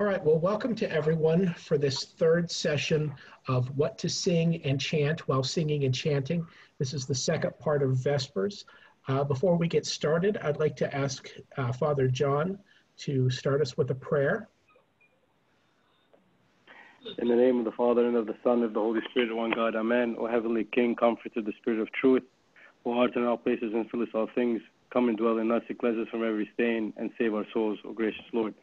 All right, well, welcome to everyone for this third session of What to Sing and Chant while Singing and Chanting. This is the second part of Vespers. Uh, before we get started, I'd like to ask uh, Father John to start us with a prayer. In the name of the Father, and of the Son, and of the Holy Spirit, one God, Amen. O Heavenly King, comfort of the Spirit of truth, who art in all places and fill us all things, come and dwell in us, cleanse us from every stain, and save our souls, O gracious Lord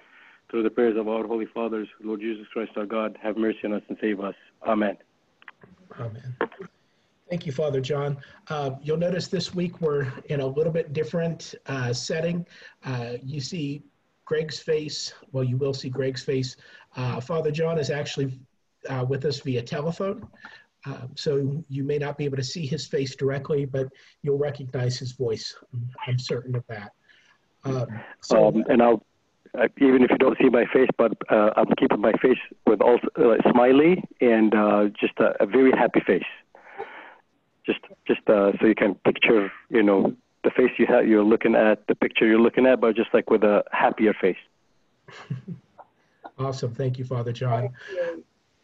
through the prayers of our holy fathers, Lord Jesus Christ our God, have mercy on us and save us. Amen. Amen. Thank you, Father John. Uh, you'll notice this week we're in a little bit different uh, setting. Uh, you see Greg's face. Well, you will see Greg's face. Uh, Father John is actually uh, with us via telephone. Um, so you may not be able to see his face directly, but you'll recognize his voice. I'm certain of that. Um, so, um, and I'll uh, even if you don't see my face, but uh, I'm keeping my face with also uh, smiley and uh, just a, a very happy face. Just, just uh, so you can picture, you know, the face you have, you're looking at, the picture you're looking at, but just like with a happier face. awesome, thank you, Father John.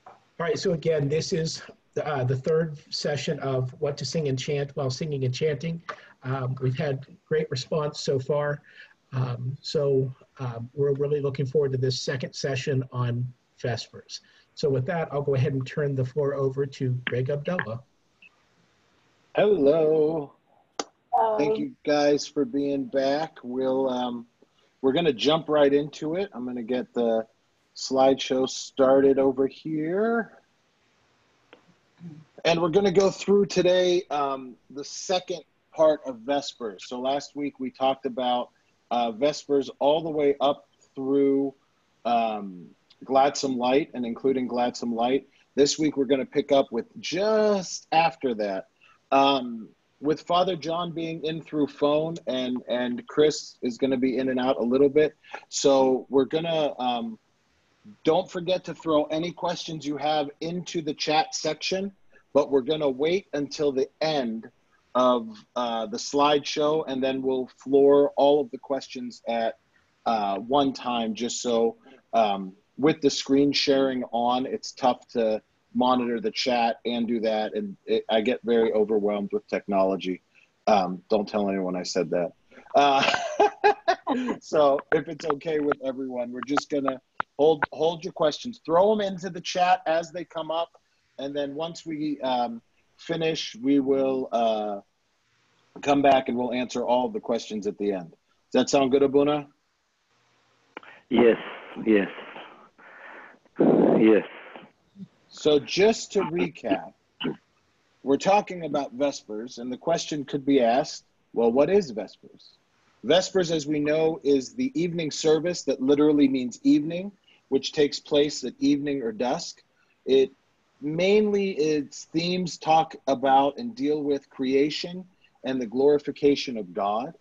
All right, so again, this is uh, the third session of what to sing and chant while singing and chanting. Um, we've had great response so far. Um, so um, we're really looking forward to this second session on Vespers. So with that, I'll go ahead and turn the floor over to Greg Abdullah. Hello. Thank you guys for being back. We'll um, we're going to jump right into it. I'm going to get the slideshow started over here. And we're going to go through today um, the second part of Vespers. So last week we talked about uh, Vespers all the way up through um, Gladsome Light and including Gladsome Light. This week we're going to pick up with just after that. Um, with Father John being in through phone and and Chris is going to be in and out a little bit, so we're gonna um, don't forget to throw any questions you have into the chat section, but we're gonna wait until the end of uh, the slideshow, and then we'll floor all of the questions at uh, one time, just so um, with the screen sharing on, it's tough to monitor the chat and do that. And it, I get very overwhelmed with technology. Um, don't tell anyone I said that. Uh, so if it's okay with everyone, we're just gonna hold hold your questions, throw them into the chat as they come up, and then once we um, finish, we will uh, come back and we'll answer all the questions at the end. Does that sound good, Abuna? Yes, yes, yes. So just to recap, we're talking about Vespers, and the question could be asked, well, what is Vespers? Vespers, as we know, is the evening service that literally means evening, which takes place at evening or dusk. It mainly its themes talk about and deal with creation and the glorification of God.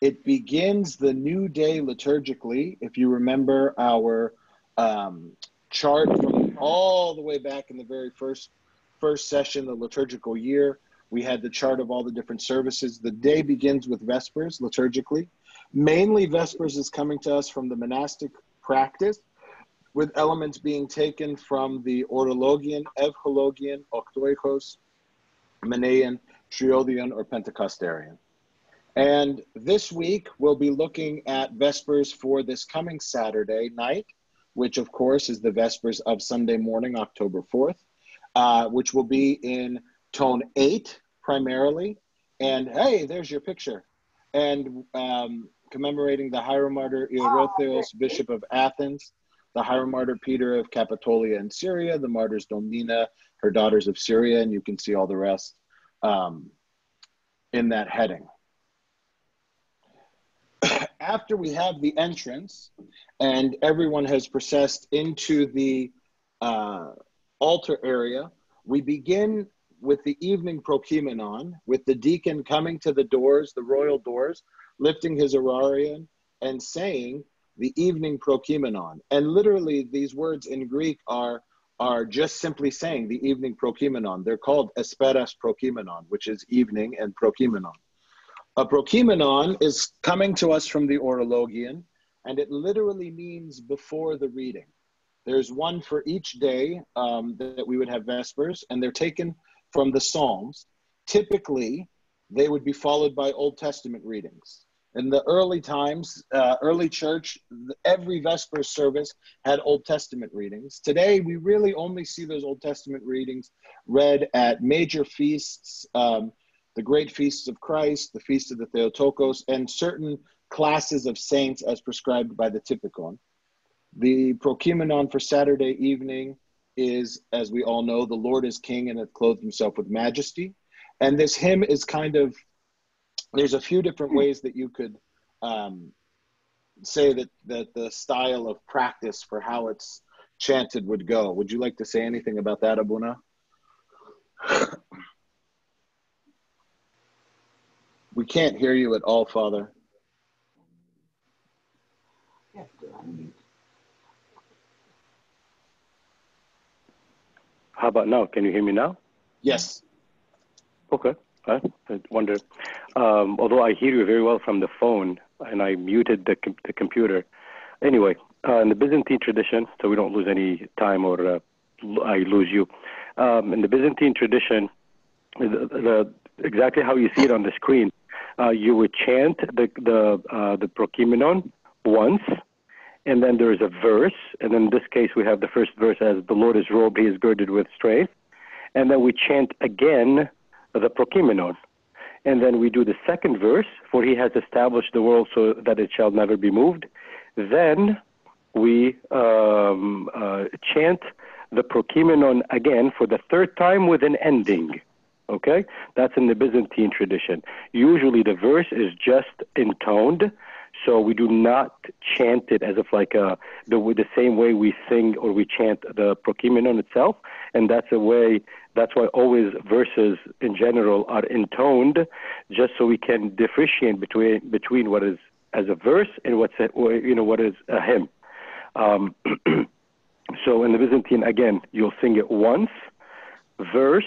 It begins the new day liturgically. If you remember our um, chart from all the way back in the very first first session, the liturgical year, we had the chart of all the different services. The day begins with Vespers liturgically. Mainly, Vespers is coming to us from the monastic practice, with elements being taken from the Horologion, Euchologion, Octoechos, Menaion, Triodion, or Pentecostarion. And this week, we'll be looking at Vespers for this coming Saturday night, which, of course, is the Vespers of Sunday morning, October 4th, uh, which will be in tone 8 primarily. And hey, there's your picture. And um, commemorating the hieromartyr Hierotheos, Bishop of Athens, the hieromartyr Peter of Capitolia in Syria, the martyrs Domnina, her daughters of Syria, and you can see all the rest um, in that heading. After we have the entrance and everyone has processed into the uh, altar area, we begin with the evening prokimenon, with the deacon coming to the doors, the royal doors, lifting his orarion and saying the evening prokimenon. And literally, these words in Greek are are just simply saying the evening prokimenon. They're called esperas prokimenon, which is evening and prokimenon. A prokimenon is coming to us from the Horologion, and it literally means before the reading. There's one for each day um, that we would have Vespers, and they're taken from the Psalms. Typically, they would be followed by Old Testament readings. In the early times, uh, early church, every Vesper service had Old Testament readings. Today, we really only see those Old Testament readings read at major feasts, um, the great feasts of Christ, the feast of the Theotokos, and certain classes of saints as prescribed by the Typikon. The Prokeimenon for Saturday evening is, as we all know, the Lord is King and hath clothed himself with majesty. And this hymn is kind of, there's a few different ways that you could um, say that, that the style of practice for how it's chanted would go. Would you like to say anything about that, Abuna? we can't hear you at all, Father. How about now? Can you hear me now? Yes. Okay. I wonder. Um, although I hear you very well from the phone, and I muted the com- the computer. Anyway, uh, in the Byzantine tradition, so we don't lose any time or uh, I lose you. Um, in the Byzantine tradition, the, the, exactly how you see it on the screen, uh, you would chant the the uh, the Prokeimenon once, and then there is a verse, and in this case we have the first verse as the Lord is robed, he is girded with strength, and then we chant again the Prokeimenon, and then we do the second verse, for he has established the world so that it shall never be moved. Then we um, uh, chant the Prokeimenon again for the third time with an ending. Okay, that's in the Byzantine tradition. Usually the verse is just intoned so we do not chant it as if like uh, the the same way we sing or we chant the Prokeimenon itself, and that's a way. That's why always verses in general are intoned, just so we can differentiate between between what is as a verse and what's a, you know what is a hymn. Um, so in the Byzantine, again, you'll sing it once, verse,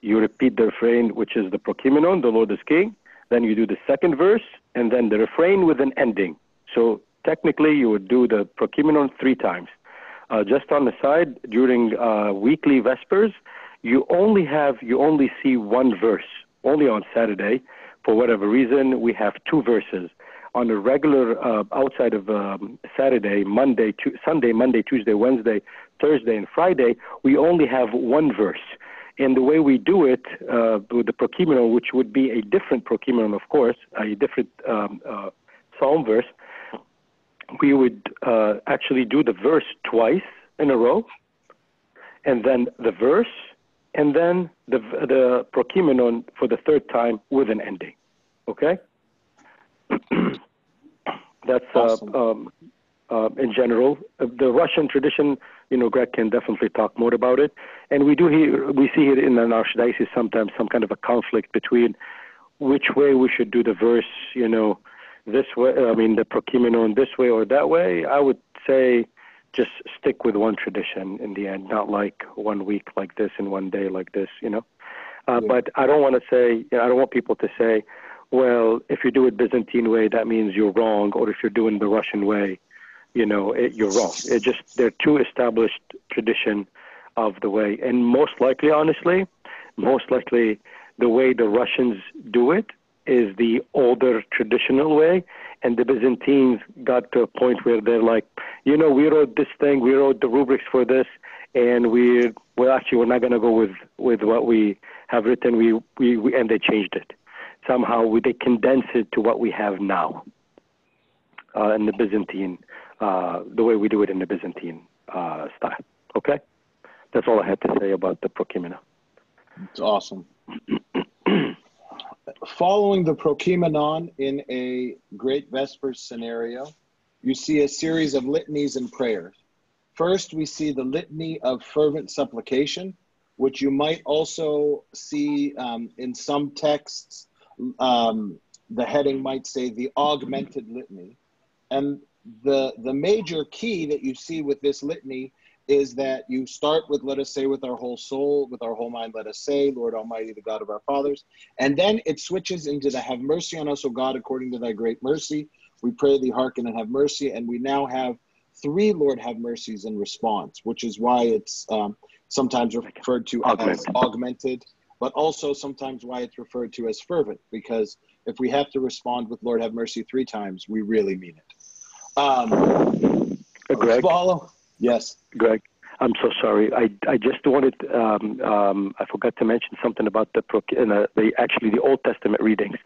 you repeat the refrain, which is the prokimenon, the Lord is King, then you do the second verse, and then the refrain with an ending. So technically, you would do the prokimenon three times. Uh, just on the side, during uh, weekly Vespers, you only have you only see one verse. Only on Saturday, for whatever reason, we have two verses. On a regular uh, outside of um, Saturday, Monday, Sunday, Monday, Tuesday, Wednesday, Thursday, and Friday, we only have one verse. And the way we do it uh, with the prokimenon, which would be a different prokimenon, of course, a different um, uh, psalm verse, we would uh, actually do the verse twice in a row, and then the verse, and then the the Prokeimenon for the third time with an ending. Okay. That's uh, um, uh, in general. Uh, the Russian tradition, you know, Greg can definitely talk more about it. And we do hear, we see it in an archdiocese sometimes some kind of a conflict between which way we should do the verse, you know, this way, I mean, the prokimenon this way or that way. I would say just stick with one tradition in the end, not like one week like this and one day like this, you know. Uh, yeah. But I don't want to say, you know, I don't want people to say, well, if you do it Byzantine way, that means you're wrong, or if you're doing the Russian way, you know, it, you're wrong. It just they're too established tradition of the way, and most likely, honestly, most likely, the way the Russians do it is the older traditional way, and the Byzantines got to a point where they're like, you know, we wrote this thing, we wrote the rubrics for this, and we well actually we're not going to go with with what we have written. We, we we and they changed it somehow. We, they condensed it to what we have now uh, in the Byzantine uh, the way we do it in the Byzantine uh, style. Okay, that's all I had to say about the Prokeimenon. It's awesome. Following the Prokeimenon in a Great Vespers scenario, you see a series of litanies and prayers. First, we see the litany of fervent supplication, which you might also see um, in some texts. Um, the heading might say the augmented litany. And the the major key that you see with this litany is that you start with let us say with our whole soul with our whole mind let us say lord almighty the god of our fathers and then it switches into the have mercy on us o god according to thy great mercy we pray thee hearken and have mercy and we now have three Lord have mercies in response, which is why it's um, sometimes referred to augmented. as augmented, but also sometimes why it's referred to as fervent, because if we have to respond with Lord have mercy three times, we really mean it. Um, Greg, follow? Yes. Greg, I'm so sorry. I, I just wanted, um, um, I forgot to mention something about the, uh, the actually the Old Testament readings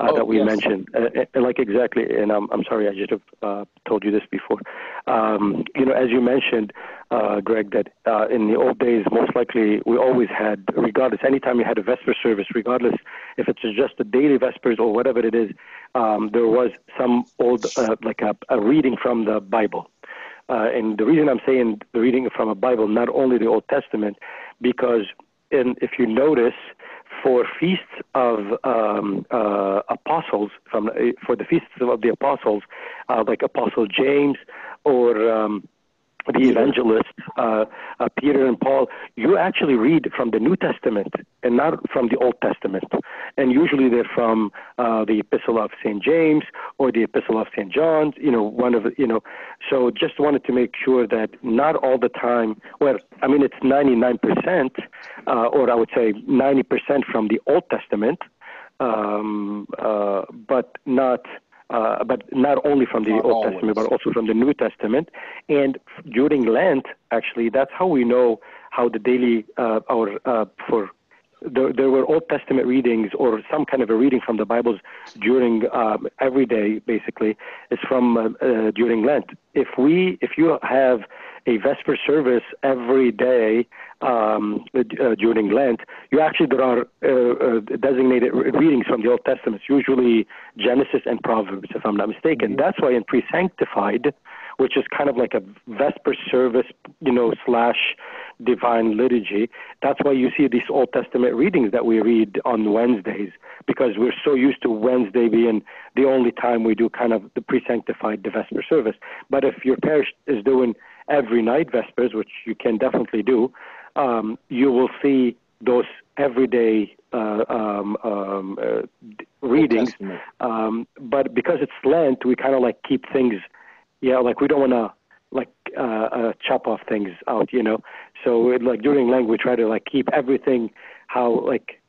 uh, Oh, that we yes. mentioned. Uh, uh, like exactly, and I'm, I'm sorry, I should have uh, told you this before. Um, you know, as you mentioned, uh, Greg, that uh, in the old days, most likely we always had, regardless, anytime you had a Vesper service, regardless if it's just a daily Vespers or whatever it is, um, there was some old, uh, like a, a reading from the Bible. Uh, and the reason I'm saying the reading from a Bible, not only the Old Testament, because in, if you notice, for feasts of um, uh, apostles, from uh, for the feasts of the apostles, uh, like Apostle James or um, the evangelists, uh, uh, Peter and Paul, you actually read from the New Testament and not from the Old Testament. And usually they're from uh, the Epistle of St. James or the Epistle of St. John, you know, one of, you know. So just wanted to make sure that not all the time, well, I mean, it's 99%, uh, or I would say 90% from the Old Testament, um, uh, but not uh, but not only from the Not Old Testament, but also from the New Testament. And during Lent, actually, that's how we know how the daily uh, our uh, for there, there were Old Testament readings or some kind of a reading from the Bibles during um, every day, basically, is from uh, uh, during Lent. If we, if you have a Vesper service every day um, uh, during Lent, you actually there are uh, uh, designated readings from the Old Testament, usually Genesis and Proverbs, if I'm not mistaken. That's why in pre-sanctified, which is kind of like a Vesper service, you know, slash divine liturgy. That's why you see these Old Testament readings that we read on Wednesdays, because we're so used to Wednesday being the only time we do kind of the pre-sanctified the Vesper service. But if your parish is doing every night Vespers, which you can definitely do, um, you will see those everyday uh, um, um, uh, readings. Um, but because it's Lent, we kind of like keep things, yeah, like we don't want to like uh, uh, chop off things out, you know. So it, like during we try to like keep everything how like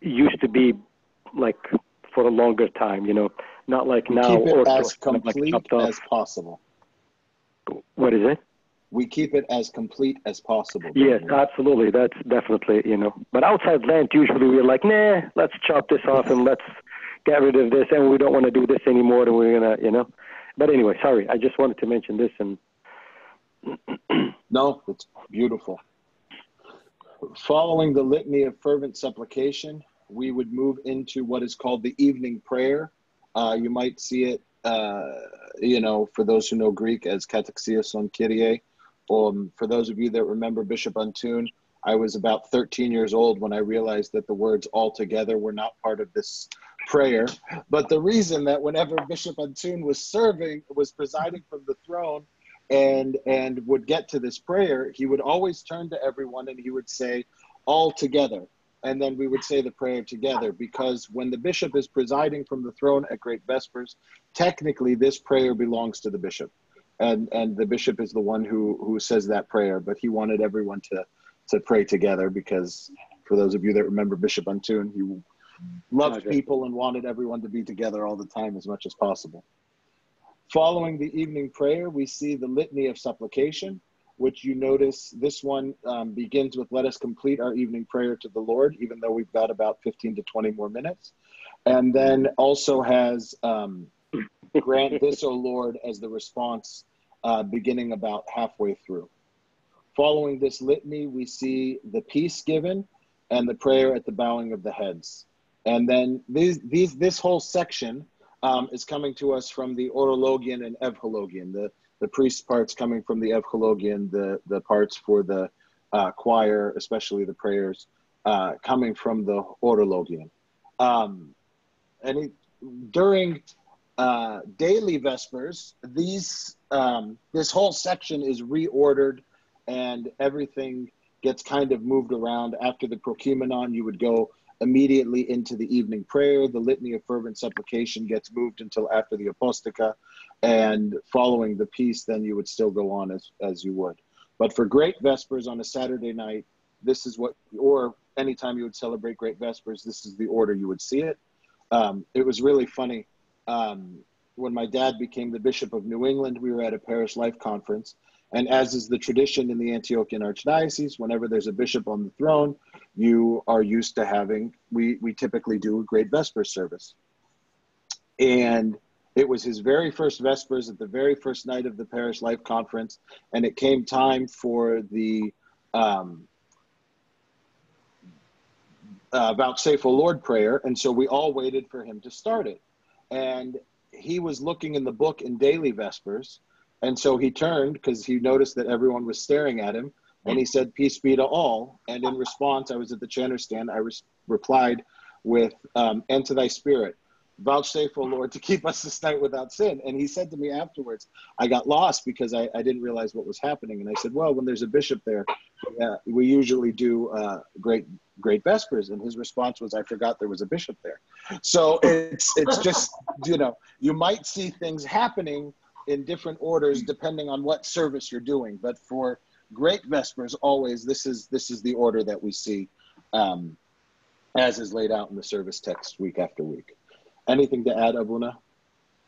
used to be, like for a longer time, you know, not like We now keep it or as like, complete chopped off. as possible. What is it? We keep it as complete as possible. Yes, Brother. absolutely. That's definitely, you know. But outside Lent, usually we're like, nah, let's chop this off and let's get rid of this, and we don't want to do this anymore, and we're gonna, you know. But anyway, sorry, I just wanted to mention this, and No, it's beautiful. Following the litany of fervent supplication, we would move into what is called the evening prayer. Uh, you might see it, uh, you know, for those who know Greek as Kataxioson Kyrie. Um, for those of you that remember Bishop Antoun, I was about 13 years old when I realized that the words all together were not part of this prayer. But the reason that whenever Bishop Antoun was serving, was presiding from the throne, and and would get to this prayer, he would always turn to everyone and he would say, "All together," and then we would say the prayer together. Because when the bishop is presiding from the throne at Great Vespers, technically this prayer belongs to the bishop, and and the bishop is the one who who says that prayer. But he wanted everyone to to pray together because, for those of you that remember Bishop Antoun, he mm-hmm. loved people and wanted everyone to be together all the time as much as possible. Following the evening prayer, we see the litany of supplication, which you notice this one um, begins with Let us complete our evening prayer to the Lord, even though we've got about 15 to 20 more minutes. And then also has um, Grant this, O Lord, as the response uh, beginning about halfway through. Following this litany, we see the peace given and the prayer at the bowing of the heads. And then these, these, this whole section um, is coming to us from the Horologion and Euchologion, the, the priest parts coming from the Euchologion, the, the parts for the uh, choir, especially the prayers, uh, coming from the Horologion. Um, and it, during uh, daily Vespers, these, um, this whole section is reordered and everything gets kind of moved around. After the Prokimenon, you would go immediately into the evening prayer. The litany of fervent supplication gets moved until after the aposticha, and following the peace, then you would still go on as as you would. But for great vespers on a Saturday night, this is what, or anytime you would celebrate great vespers, this is the order you would see it. Um, it was really funny. Um, when my dad became the Bishop of New England, we were at a parish life conference, and as is the tradition in the Antiochian Archdiocese, whenever there's a bishop on the throne, you are used to having, we, we typically do a great Vesper service. And it was his very first Vespers at the very first night of the Parish Life Conference. And it came time for the um, uh, Vouchsafe, Lord prayer. And so we all waited for him to start it. And he was looking in the book in daily Vespers and so he turned because he noticed that everyone was staring at him and he said, Peace be to all. And in response, I was at the chanter stand. I re- replied with, um, And to thy spirit, vouchsafe, O Lord, to keep us this night without sin. And he said to me afterwards, I got lost because I, I didn't realize what was happening. And I said, Well, when there's a bishop there, we usually do uh, great great vespers and his response was i forgot there was a bishop there so it's it's just you know you might see things happening in different orders depending on what service you're doing. But for great vespers, always this is this is the order that we see, um, as is laid out in the service text week after week. Anything to add, Abuna?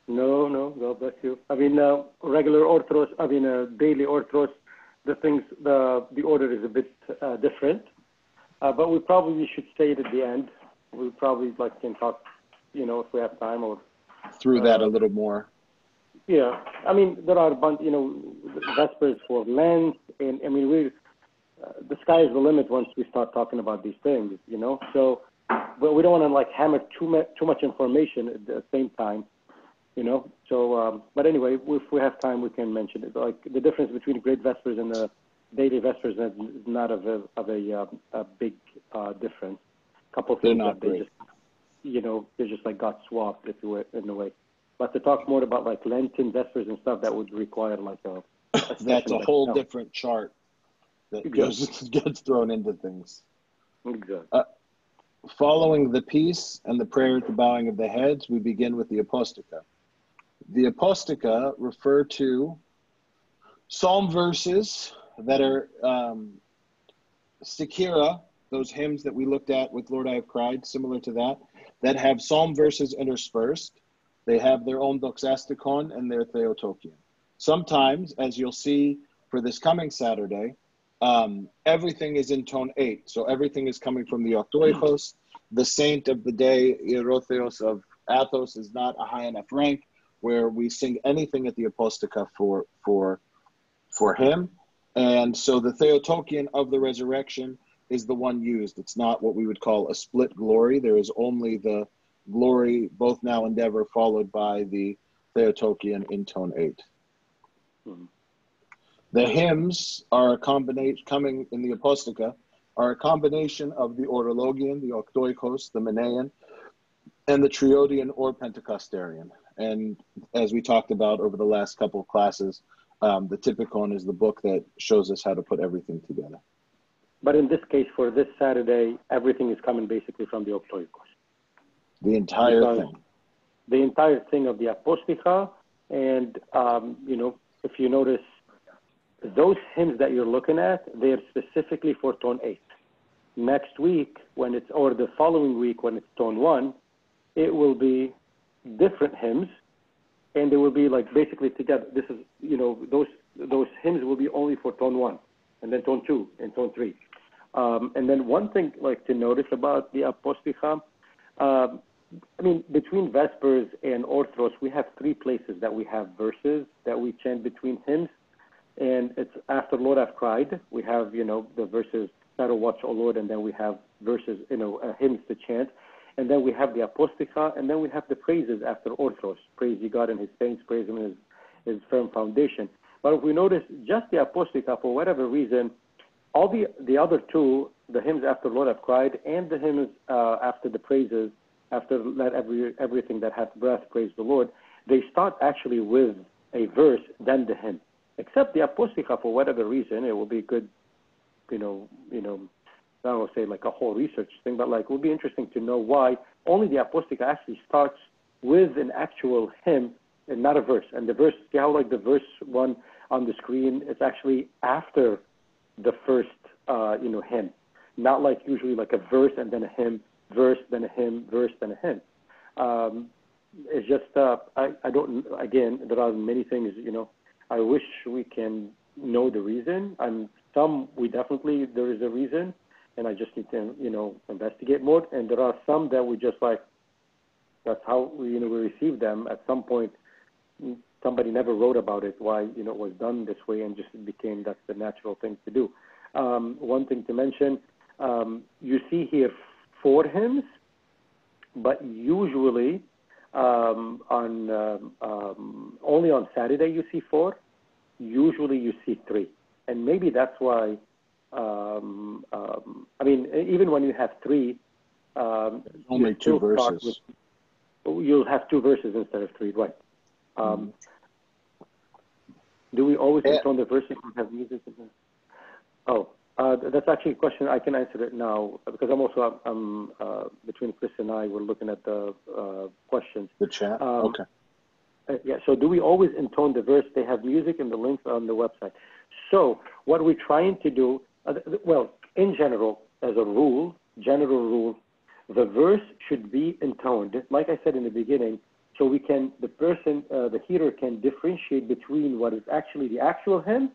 No, no. God bless you. I mean, uh, regular Orthros. I mean, uh, daily Orthros. The things, the the order is a bit uh, different, uh, but we probably should say it at the end. We probably like can talk, you know, if we have time or through that a little more. Yeah, I mean there are a bunch, you know, vespers for Lent, and I mean we, uh, the sky is the limit once we start talking about these things, you know. So, but we don't want to like hammer too much too much information at the same time, you know. So, um, but anyway, if we have time, we can mention it. Like the difference between great vespers and the daily vespers is not of a of a, uh, a big uh, difference. A couple things that they just, you know, they just like got swapped if you were in a way. But to talk more about like Lenten vespers and stuff, that would require like a. a That's a whole different chart that exactly. goes gets thrown into things. Exactly. Uh, following the peace and the prayer at the bowing of the heads, we begin with the aposticha. The aposticha refer to psalm verses that are um, those hymns that we looked at with Lord I Have Cried, similar to that, that have psalm verses interspersed they have their own doxasticon and their theotokion. Sometimes, as you'll see for this coming Saturday, um, everything is in tone eight. So everything is coming from the Octoechos. The saint of the day, Hierotheos of Athos, is not a high enough rank where we sing anything at the Aposticha for for for him. And so the Theotokion of the resurrection is the one used. It's not what we would call a split glory. There is only the Glory, both now endeavor, followed by the Theotokion in tone 8. Mm-hmm. The hymns are a combination, coming in the Aposticha, are a combination of the Horologion, the Octoechos, the Menaion, and the Triodion or Pentecostarion. And as we talked about over the last couple of classes, um, the Typicon is the book that shows us how to put everything together. But in this case, for this Saturday, everything is coming basically from the Octoechos. The entire thing. The entire thing of the aposticha. And, um, you know, if you notice, those hymns that you're looking at, they're specifically for tone 8. Next week, when it's, or the following week when it's tone 1, it will be different hymns, and they will be like basically together. This is, you know, those those hymns will be only for tone 1, and then tone 2, and tone 3. Um, and then one thing like to notice about the aposticha, um, I mean, between Vespers and Orthros, we have three places that we have verses that we chant between hymns. And it's after Lord I've cried, we have, you know, the verses, Shadow Watch, O Lord, and then we have verses, you know, uh, hymns to chant. And then we have the Aposticha, and then we have the praises after Orthros. Praise ye God and his saints, praise him in his, his firm foundation. But if we notice just the Aposticha, for whatever reason, all the, the other two, the hymns after Lord I've cried and the hymns uh, after the praises, after let every everything that hath breath praise the Lord, they start actually with a verse, then the hymn. Except the aposticha, for whatever reason, it will be good, you know, you know, I don't want to say like a whole research thing, but like it would be interesting to know why only the aposticha actually starts with an actual hymn and not a verse. And the verse, see how like the verse one on the screen is actually after the first, uh, you know, hymn, not like usually like a verse and then a hymn, verse then a hymn, verse then a hymn. Um, it's just uh, I, I don't again there are many things you know I wish we can know the reason. And some we definitely there is a reason and I just need to you know investigate more. And there are some that we just like that's how we, you know we receive them. At some point somebody never wrote about it why you know it was done this way and just became that's the natural thing to do. Um, one thing to mention um, you see here four hymns but usually um, on um, um, only on Saturday you see four. Usually you see three, and maybe that's why. Um, um, I mean, even when you have three, um, only two verses. With, you'll have two verses instead of three, right? Um, do we always yeah. intone the verses and have music? Oh, that's actually a question I can answer it now because I'm also uh, between Chris and I we're looking at the uh, questions. The chat. Um, okay. Uh, yeah. So do we always intone the verse? They have music and the links on the website. So what we're trying to do, uh, well, in general, as a rule, general rule, the verse should be intoned, like I said in the beginning, so we can the person uh, the hearer can differentiate between what is actually the actual hymn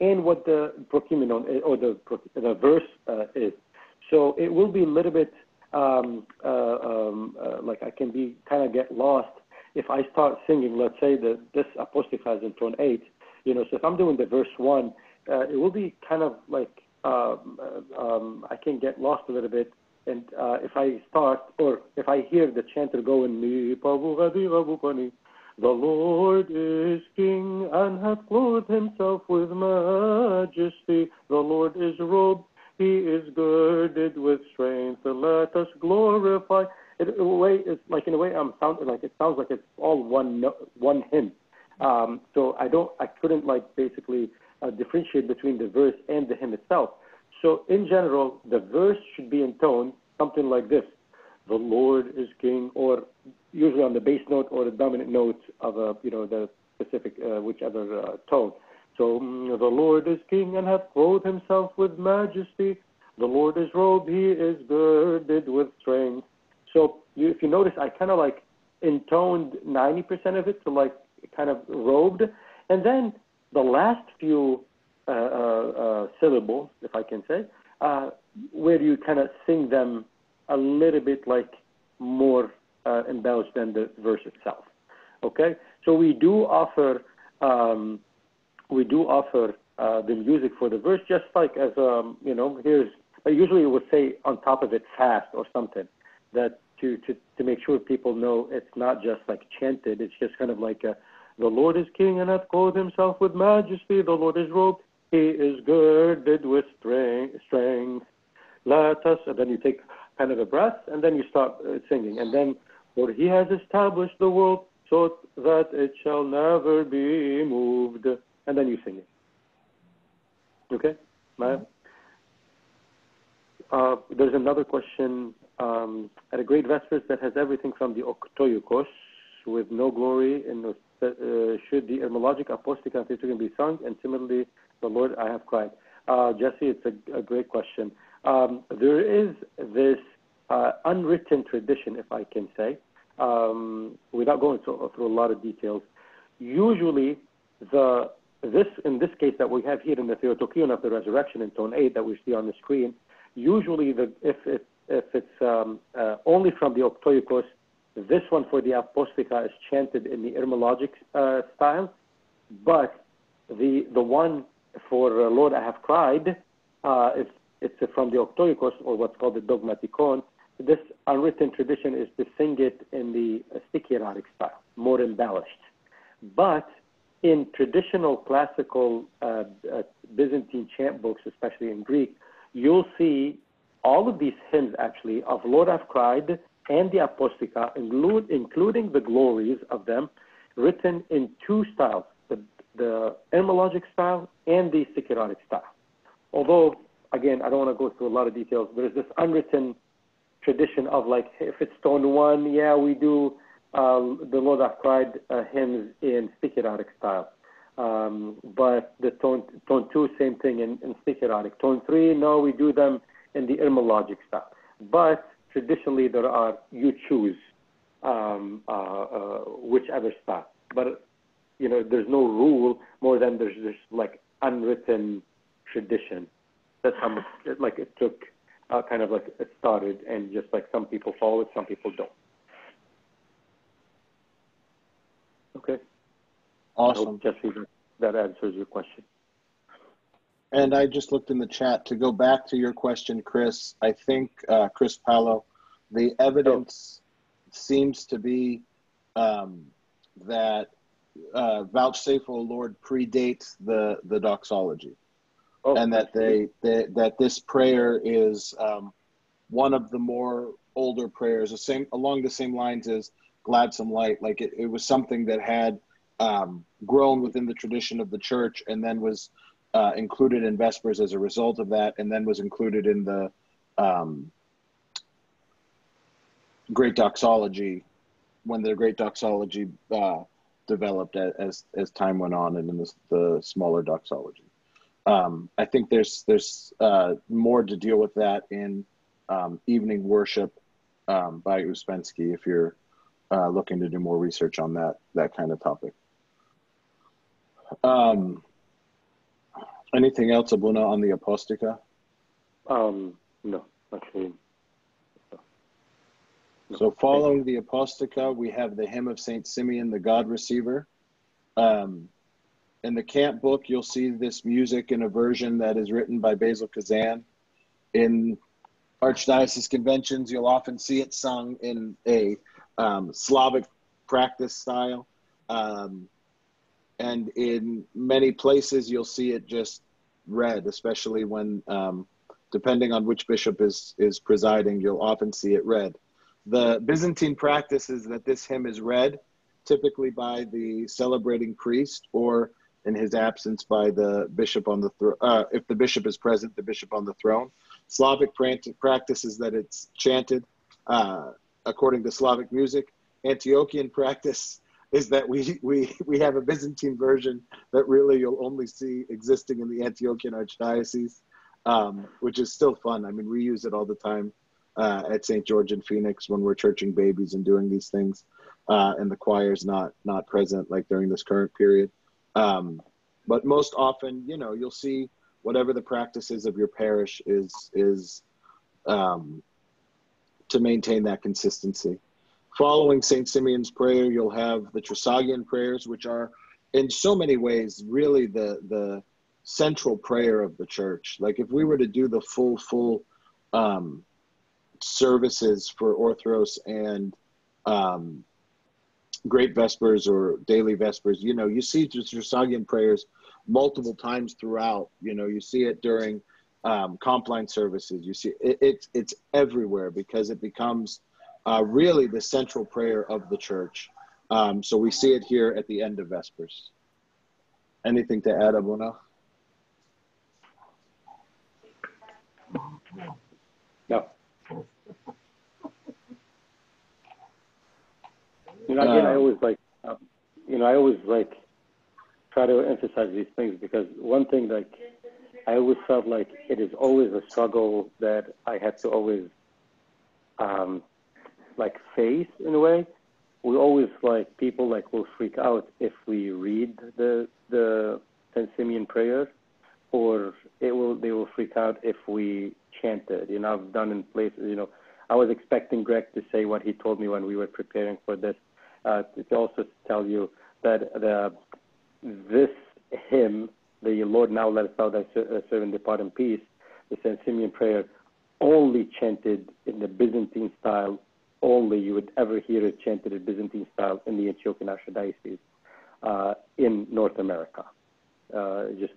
and what the prokimenon or the, the verse uh, is. So it will be a little bit um, uh, um, uh, like I can be kind of get lost if I start singing. Let's say that this apostrophe has in tone eight. You know, so if I'm doing the verse one, uh, it will be kind of like um, uh, um, I can get lost a little bit. And uh, if I start, or if I hear the chanter going, the Lord is King and hath clothed himself with majesty. The Lord is robed, he is girded with strength. Let us glorify. It, in a way, it's like in a way, I'm sounding like it sounds like it's all one one hymn. Um, so I don't, I couldn't like basically uh, differentiate between the verse and the hymn itself. So in general, the verse should be intoned something like this: "The Lord is King," or usually on the bass note or the dominant note of a, you know, the specific, uh, whichever uh, tone. So mm, the Lord is king and hath clothed himself with majesty. The Lord is robed, he is girded with strength. So you, if you notice, I kind of like intoned 90% of it to like kind of robed. And then the last few uh, uh, uh syllables, if I can say, uh, where you kind of sing them a little bit like more uh, embellished than the verse itself. Okay, so we do offer um, we do offer uh, the music for the verse, just like as um, you know. Here's I usually would say on top of it fast or something that to to to make sure people know it's not just like chanted. It's just kind of like a, the Lord is King and hath clothed himself with majesty. The Lord is robed. He is girded with strength. strength. Let us, and then you take kind of a breath, and then you start uh, singing, and then for he has established the world so that it shall never be moved. And then you sing it. Okay? Uh, there's another question. Um, at a great Vespers that has everything from the Octoechos with no glory in the, uh, should the heirmologic apostic and be sung? And similarly, the Lord I have cried. Uh, Jesse, it's a, a great question. Um, there is this uh, unwritten tradition, if I can say, um, without going through, through, a lot of details. Usually, the this in this case that we have here in the Theotokion of the Resurrection in Tone 8 that we see on the screen, usually the, if, if, if it's um, uh, only from the Octoechos, this one for the Aposticha is chanted in the heirmologic uh, style, but the the one for uh, Lord I have cried, uh, it's, it's from the Octoechos or what's called the Dogmatikon, this unwritten tradition is to sing it in the Synkiratic style, more embellished. But in traditional classical uh, uh, Byzantine chant books, especially in Greek, you'll see all of these hymns actually of Lord I've Cried and the Aposticha, include, including the glories of them, written in two styles, the, the heirmologic style and the Synkiratic style. Although again, I don't want to go through a lot of details. There's this unwritten tradition of like, if it's tone one, yeah, we do uh, the Lord I've cried uh, hymns in stick style. Um, but the tone, tone two, same thing in, in stick. Tone three, no, we do them in the logic style. But traditionally, there are, you choose um, uh, uh, whichever style. But, you know, there's no rule more than there's this like unwritten tradition. That's how much, like it took, uh, kind of like it started and just like some people follow it, some people don't. Okay. Awesome. Jesse, that answers your question. And I just looked in the chat to go back to your question, Chris. I think uh, Chris Palo, the evidence oh. seems to be um, that uh, vouchsafeful Lord predates the the doxology, oh, and that they, they, that this prayer is um, one of the more older prayers, the same along the same lines as Gladsome Light. Like it, it was something that had um, grown within the tradition of the church and then was uh, included in Vespers as a result of that, and then was included in the um, Great Doxology when the Great Doxology uh, developed as as time went on, and in the, the smaller doxology. Um, I think there's there's uh, more to deal with that in um, evening worship um, by Uspensky if you're uh, looking to do more research on that that kind of topic. Um, anything else, Abuna, on the Aposticha? Um, no, actually. No. So, following the Aposticha, we have the hymn of Saint Simeon, the God Receiver. Um, in the camp book, you'll see this music in a version that is written by Basil Kazan. In archdiocese conventions, you'll often see it sung in a um, Slavic practice style. Um, and in many places you'll see it just read, especially when, um, depending on which bishop is is presiding, you'll often see it read. The Byzantine practice is that this hymn is read, typically by the celebrating priest, or in his absence by the bishop on the throne. Uh, if the bishop is present, the bishop on the throne. Slavic practice is that it's chanted uh, according to Slavic music. Antiochian practice is that we we we have a Byzantine version that really you'll only see existing in the Antiochian Archdiocese, um, which is still fun. I mean, we use it all the time uh, at St. George in Phoenix when we're churching babies and doing these things, uh, and the choir's not not present like during this current period. Um, but most often, you know, you'll see whatever the practices of your parish is is um, to maintain that consistency. Following St. Simeon's prayer, you'll have the Trisagion prayers, which are in so many ways really the, the central prayer of the church. Like if we were to do the full, full um, services for Orthros and um, Great Vespers or Daily Vespers, you know, you see Trisagion prayers multiple times throughout. You know, you see it during um, Compline services. You see it, it's it's everywhere because it becomes uh, really the central prayer of the church. Um, so we see it here at the end of Vespers. Anything to add, Abuna? No. You know, again, I always like, um, you know, I always like try to emphasize these things because one thing, like, I always felt like it is always a struggle that I had to always um, like face in a way. We always like people like will freak out if we read the the Saint Simeon prayers, or it will they will freak out if we chant it. You know, I've done in places. You know, I was expecting Greg to say what he told me when we were preparing for this. Uh, to also tell you that the this hymn, the Lord now let us out thy servant depart in peace, the Saint Simeon prayer, only chanted in the Byzantine style only you would ever hear it chanted in Byzantine style in the Antiochian Archdiocese uh, in North America. Uh, just,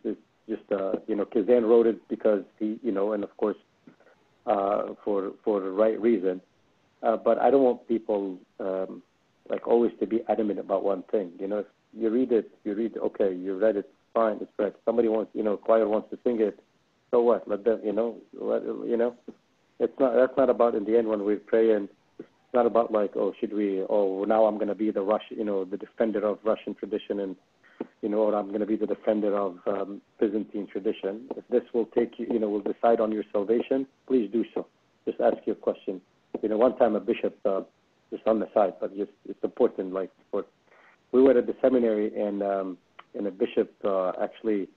just uh, you know, Kazan wrote it because he, you know, and of course, uh, for for the right reason. Uh, but I don't want people um, like always to be adamant about one thing. You know, if you read it, you read, okay, you read it, fine, it's read. Somebody wants, you know, choir wants to sing it, so what? Let them, you know, let, you know, it's not. That's not about in the end when we pray and it's not about like, oh, should we? Oh, now I'm going to be the Russian, you know, the defender of Russian tradition and you know, or I'm going to be the defender of um, Byzantine tradition. If this will take you, you know, will decide on your salvation, please do so. Just ask your question. You know, one time a bishop, uh, just on the side, but just it's important. Like, for, we were at the seminary and um, and a bishop uh, actually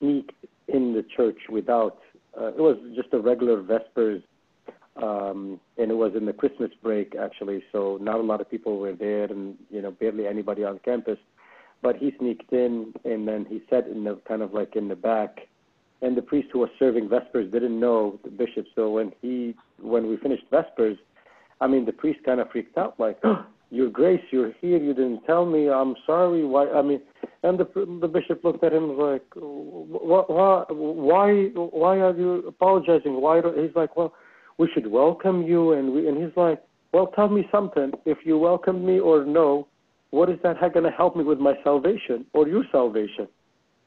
sneaked in the church without. Uh, it was just a regular Vespers, um, and it was in the Christmas break actually. So not a lot of people were there, and you know, barely anybody on campus but he sneaked in and then he sat in the kind of like in the back and the priest who was serving vespers didn't know the bishop so when he when we finished vespers i mean the priest kind of freaked out like your grace you're here you didn't tell me i'm sorry why i mean and the the bishop looked at him like why why why are you apologizing why do, he's like well we should welcome you and we and he's like well tell me something if you welcome me or no what is that going to help me with my salvation or your salvation?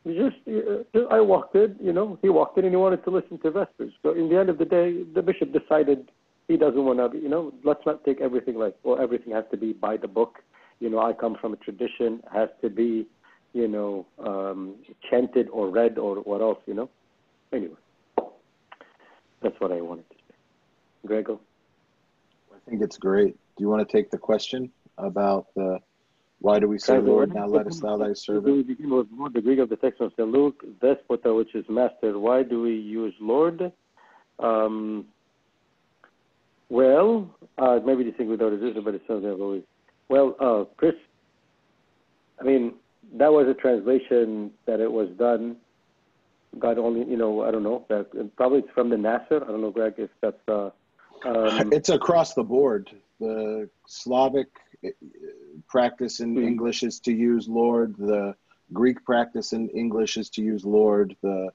Just, uh, I walked in, you know, he walked in and he wanted to listen to Vespers. So in the end of the day, the bishop decided he doesn't want to, you know, let's not take everything like, well, everything has to be by the book. You know, I come from a tradition, has to be, you know, um, chanted or read or what else, you know. Anyway, that's what I wanted to say. Gregor? I think it's great. Do you want to take the question about the why do we say, Lord, now let us thou thy servant? We begin with the Greek of the text of Luke, despota, which is master. Why do we use Lord? Um, well, uh, maybe the thing without it, but it sounds like always. Well, uh, Chris, I mean, that was a translation that it was done. God only, you know, I don't know. That probably it's from the Nassar. I don't know, Greg, if that's. Uh, um, it's across the board. The Slavic practice in mm-hmm. English is to use Lord. The Greek practice in English is to use Lord. The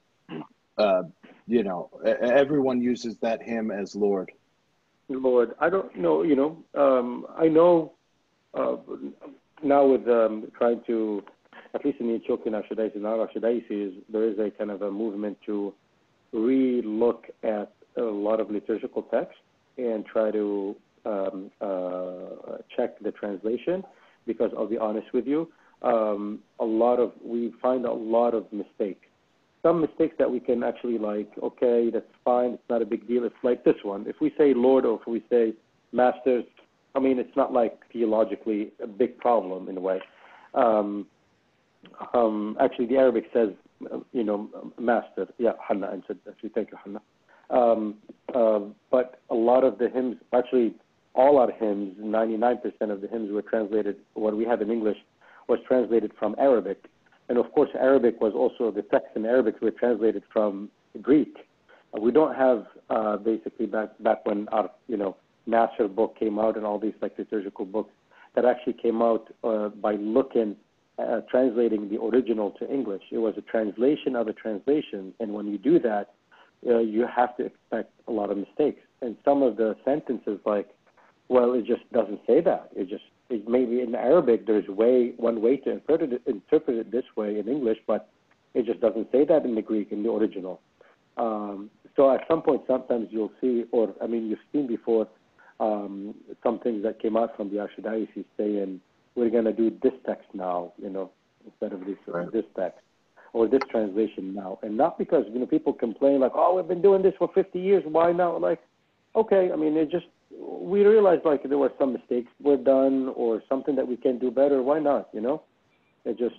uh, you know everyone uses that hymn as Lord. Lord, I don't know. You know, um, I know uh, now with um, trying to, at least in the Ethiopian Archdiocese and our Archdiocese, there is a kind of a movement to re-look at a lot of liturgical texts and try to um, uh, check the translation because I'll be honest with you, um, a lot of we find a lot of mistakes. Some mistakes that we can actually like, okay, that's fine, it's not a big deal. It's like this one. If we say Lord or if we say Masters, I mean, it's not like theologically a big problem in a way. Um, um, actually, the Arabic says, you know, Master. Yeah, Hannah answered. Actually, thank you, Hannah. Um, uh, but a lot of the hymns, actually, all our hymns, 99% of the hymns were translated, what we have in English was translated from Arabic. And of course, Arabic was also, the text in Arabic were translated from Greek. We don't have uh, basically back, back when our, you know, Nassar book came out and all these like liturgical books that actually came out uh, by looking, uh, translating the original to English. It was a translation of a translation. And when you do that, uh, you have to expect a lot of mistakes. And some of the sentences like, well, it just doesn't say that. It just it maybe in Arabic there's way one way to interpret it, interpret it this way in English, but it just doesn't say that in the Greek in the original. Um, so at some point, sometimes you'll see, or I mean, you've seen before um, some things that came out from the Archdiocese saying we're going to do this text now, you know, instead of this right. this text or this translation now, and not because you know people complain like, oh, we've been doing this for 50 years, why now? Like, okay, I mean, it just we realized like there were some mistakes were done or something that we can do better. Why not? You know, it just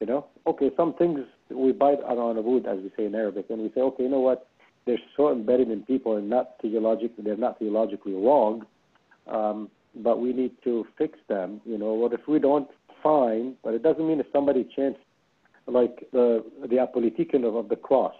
you know okay. Some things we bite on our wood, as we say in Arabic, and we say okay, you know what? They're so embedded in people and not theologically. They're not theologically wrong, um, but we need to fix them. You know, what if we don't? Fine, but it doesn't mean if somebody chants like the the apolytikion of, of the cross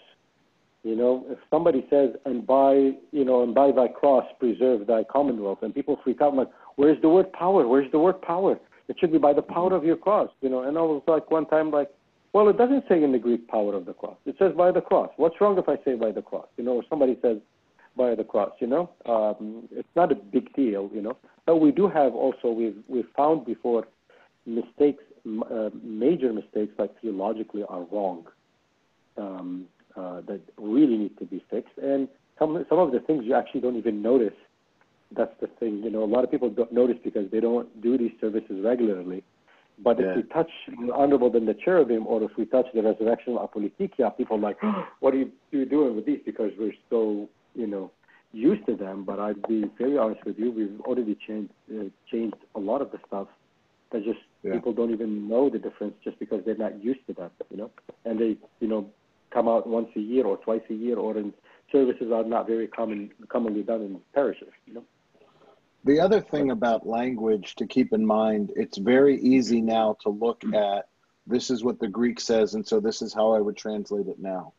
you know, if somebody says, "And by you know, and by thy cross preserve thy commonwealth," and people freak out like, "Where's the word power? Where's the word power? It should be by the power of your cross." You know, and I was like one time like, "Well, it doesn't say in the Greek power of the cross. It says by the cross. What's wrong if I say by the cross? You know, or somebody says by the cross. You know, um, it's not a big deal. You know, but we do have also we've we've found before mistakes, uh, major mistakes like theologically are wrong. Um, uh, that really need to be fixed. And some some of the things you actually don't even notice. That's the thing, you know. A lot of people don't notice because they don't do these services regularly. But yeah. if we touch the honorable than the cherubim, or if we touch the resurrection apolytikia, people are like, what are you, you doing with these? Because we're so, you know, used to them. But I'd be very honest with you, we've already changed uh, changed a lot of the stuff that just yeah. people don't even know the difference just because they're not used to that, you know. And they, you know, come out once a year or twice a year, or in services are not very common commonly done in parishes, you know. The other thing about language to keep in mind, it's very easy now to look at this is what the Greek says, and so this is how I would translate it now.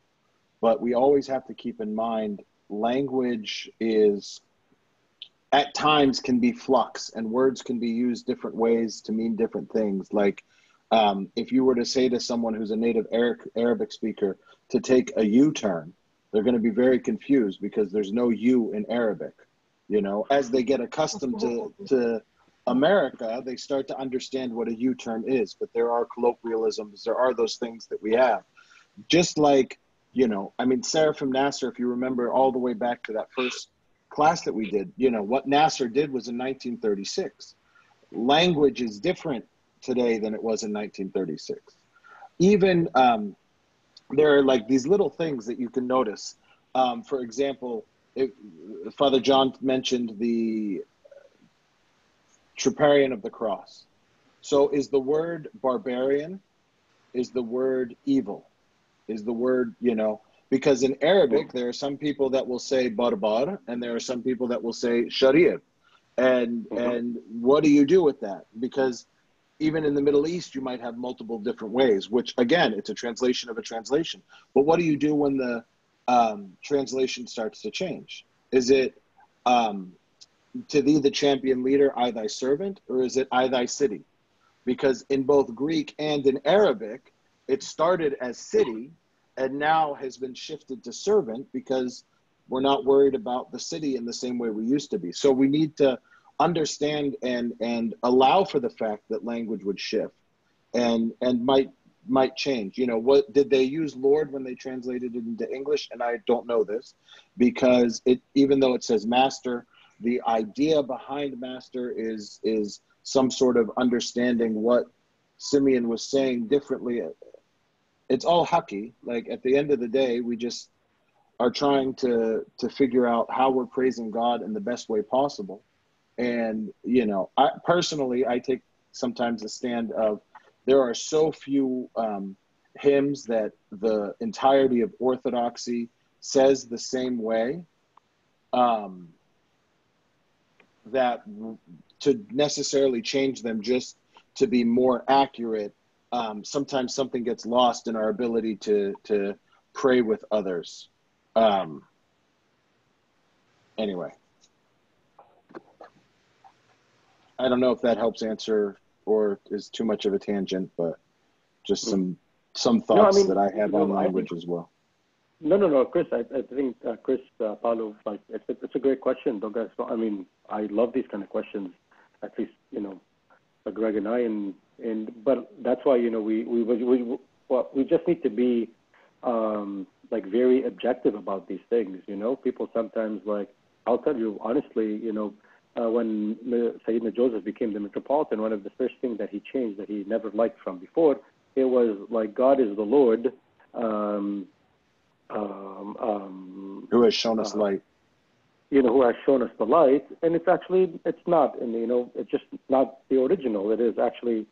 But we always have to keep in mind language is at times can be flux and words can be used different ways to mean different things. Like um, if you were to say to someone who's a native Arabic speaker to take a U turn, they're going to be very confused because there's no U in Arabic you know? As they get accustomed to to america they start to understand what a u-turn is but there are colloquialisms there are those things that we have. Just like you know i mean seraphim nassar if you remember all the way back to that first class that we did you know what nassar did was in 1936 language is different today than it was in 1936 even um, there are like these little things that you can notice um, for example it, Father John mentioned the Troparion of the Cross. So is the word barbarian, is the word evil, is the word, you know, because in Arabic, there are some people that will say barbar and there are some people that will say sharir. And, mm-hmm. and what do you do with that? Because even in the Middle East, you might have multiple different ways, which again, it's a translation of a translation. But what do you do when the um, translation starts to change? Is it um, to thee the champion leader, I thy servant, or is it I thy city? Because in both Greek and in Arabic, it started as city and now has been shifted to servant because we're not worried about the city in the same way we used to be. So we need to understand and and allow for the fact that language would shift and and might might change. You know, what did they use Lord when they translated it into English? And I don't know this because it even though it says master, the idea behind master is is some sort of understanding what Simeon was saying differently. It's all hacky. Like at the end of the day, we just are trying to to figure out how we're praising God in the best way possible. And you know, I personally I take sometimes a stand of there are so few um, hymns that the entirety of Orthodoxy says the same way um, that to necessarily change them just to be more accurate, um, sometimes something gets lost in our ability to to pray with others. Um, anyway, I don't know if that helps answer or is too much of a tangent, but just some some thoughts no, I mean, that I have on language think, as well. No, no, no, Chris. I, I think uh, Chris uh, Paulo, like it's a, it's a great question, though, guys. I mean, I love these kind of questions. At least you know, uh, Greg and I, and and but that's why you know we we we, we well, we just need to be um, like very objective about these things. You know, people sometimes like I'll tell you honestly, you know, uh, when Sayyidina Joseph became the metropolitan, one of the first things that he changed that he never liked from before, it was like God is the Lord, um, um, um, who has shown us uh, light. You know, who has shown us the light, and it's actually it's not, and you know, it's just not the original. It is actually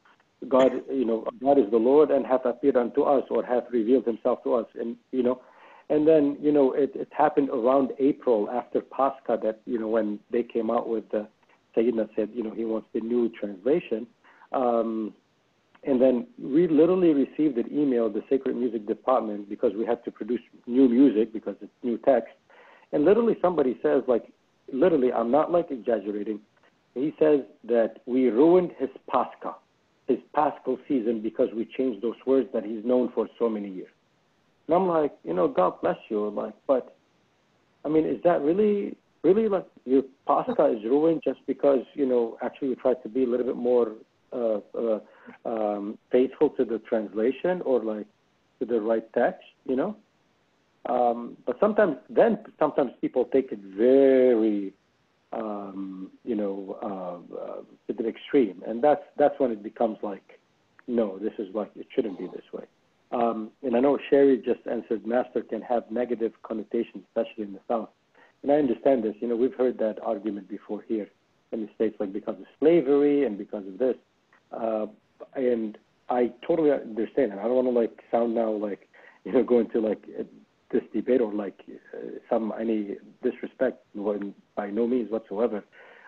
God. You know, God is the Lord and hath appeared unto us, or hath revealed Himself to us, and you know, and then, you know, it, it happened around April after Pascha that, you know, when they came out with the, Sayyidina said, you know, he wants the new translation. Um, and then we literally received an email, the Sacred Music Department, because we had to produce new music because it's new text. And literally somebody says, like, literally, I'm not like exaggerating. He says that we ruined his Pascha, his Paschal season, because we changed those words that he's known for so many years. And I'm like, you know, God bless you. Like, but I mean, is that really, really like your Pascha is ruined just because you know actually you tried to be a little bit more uh, uh, um, faithful to the translation or like to the right text, you know? Um, but sometimes, then sometimes people take it very, um, you know, uh, uh, to the extreme, and that's that's when it becomes like, no, this is like it shouldn't be this way. Um, and I know Sherry just answered, master can have negative connotations, especially in the South. And I understand this. You know, we've heard that argument before here in the States, like because of slavery and because of this. Uh, and I totally understand. And I don't want to like sound now like, you know, go into like this debate or like uh, some any disrespect when, by no means whatsoever.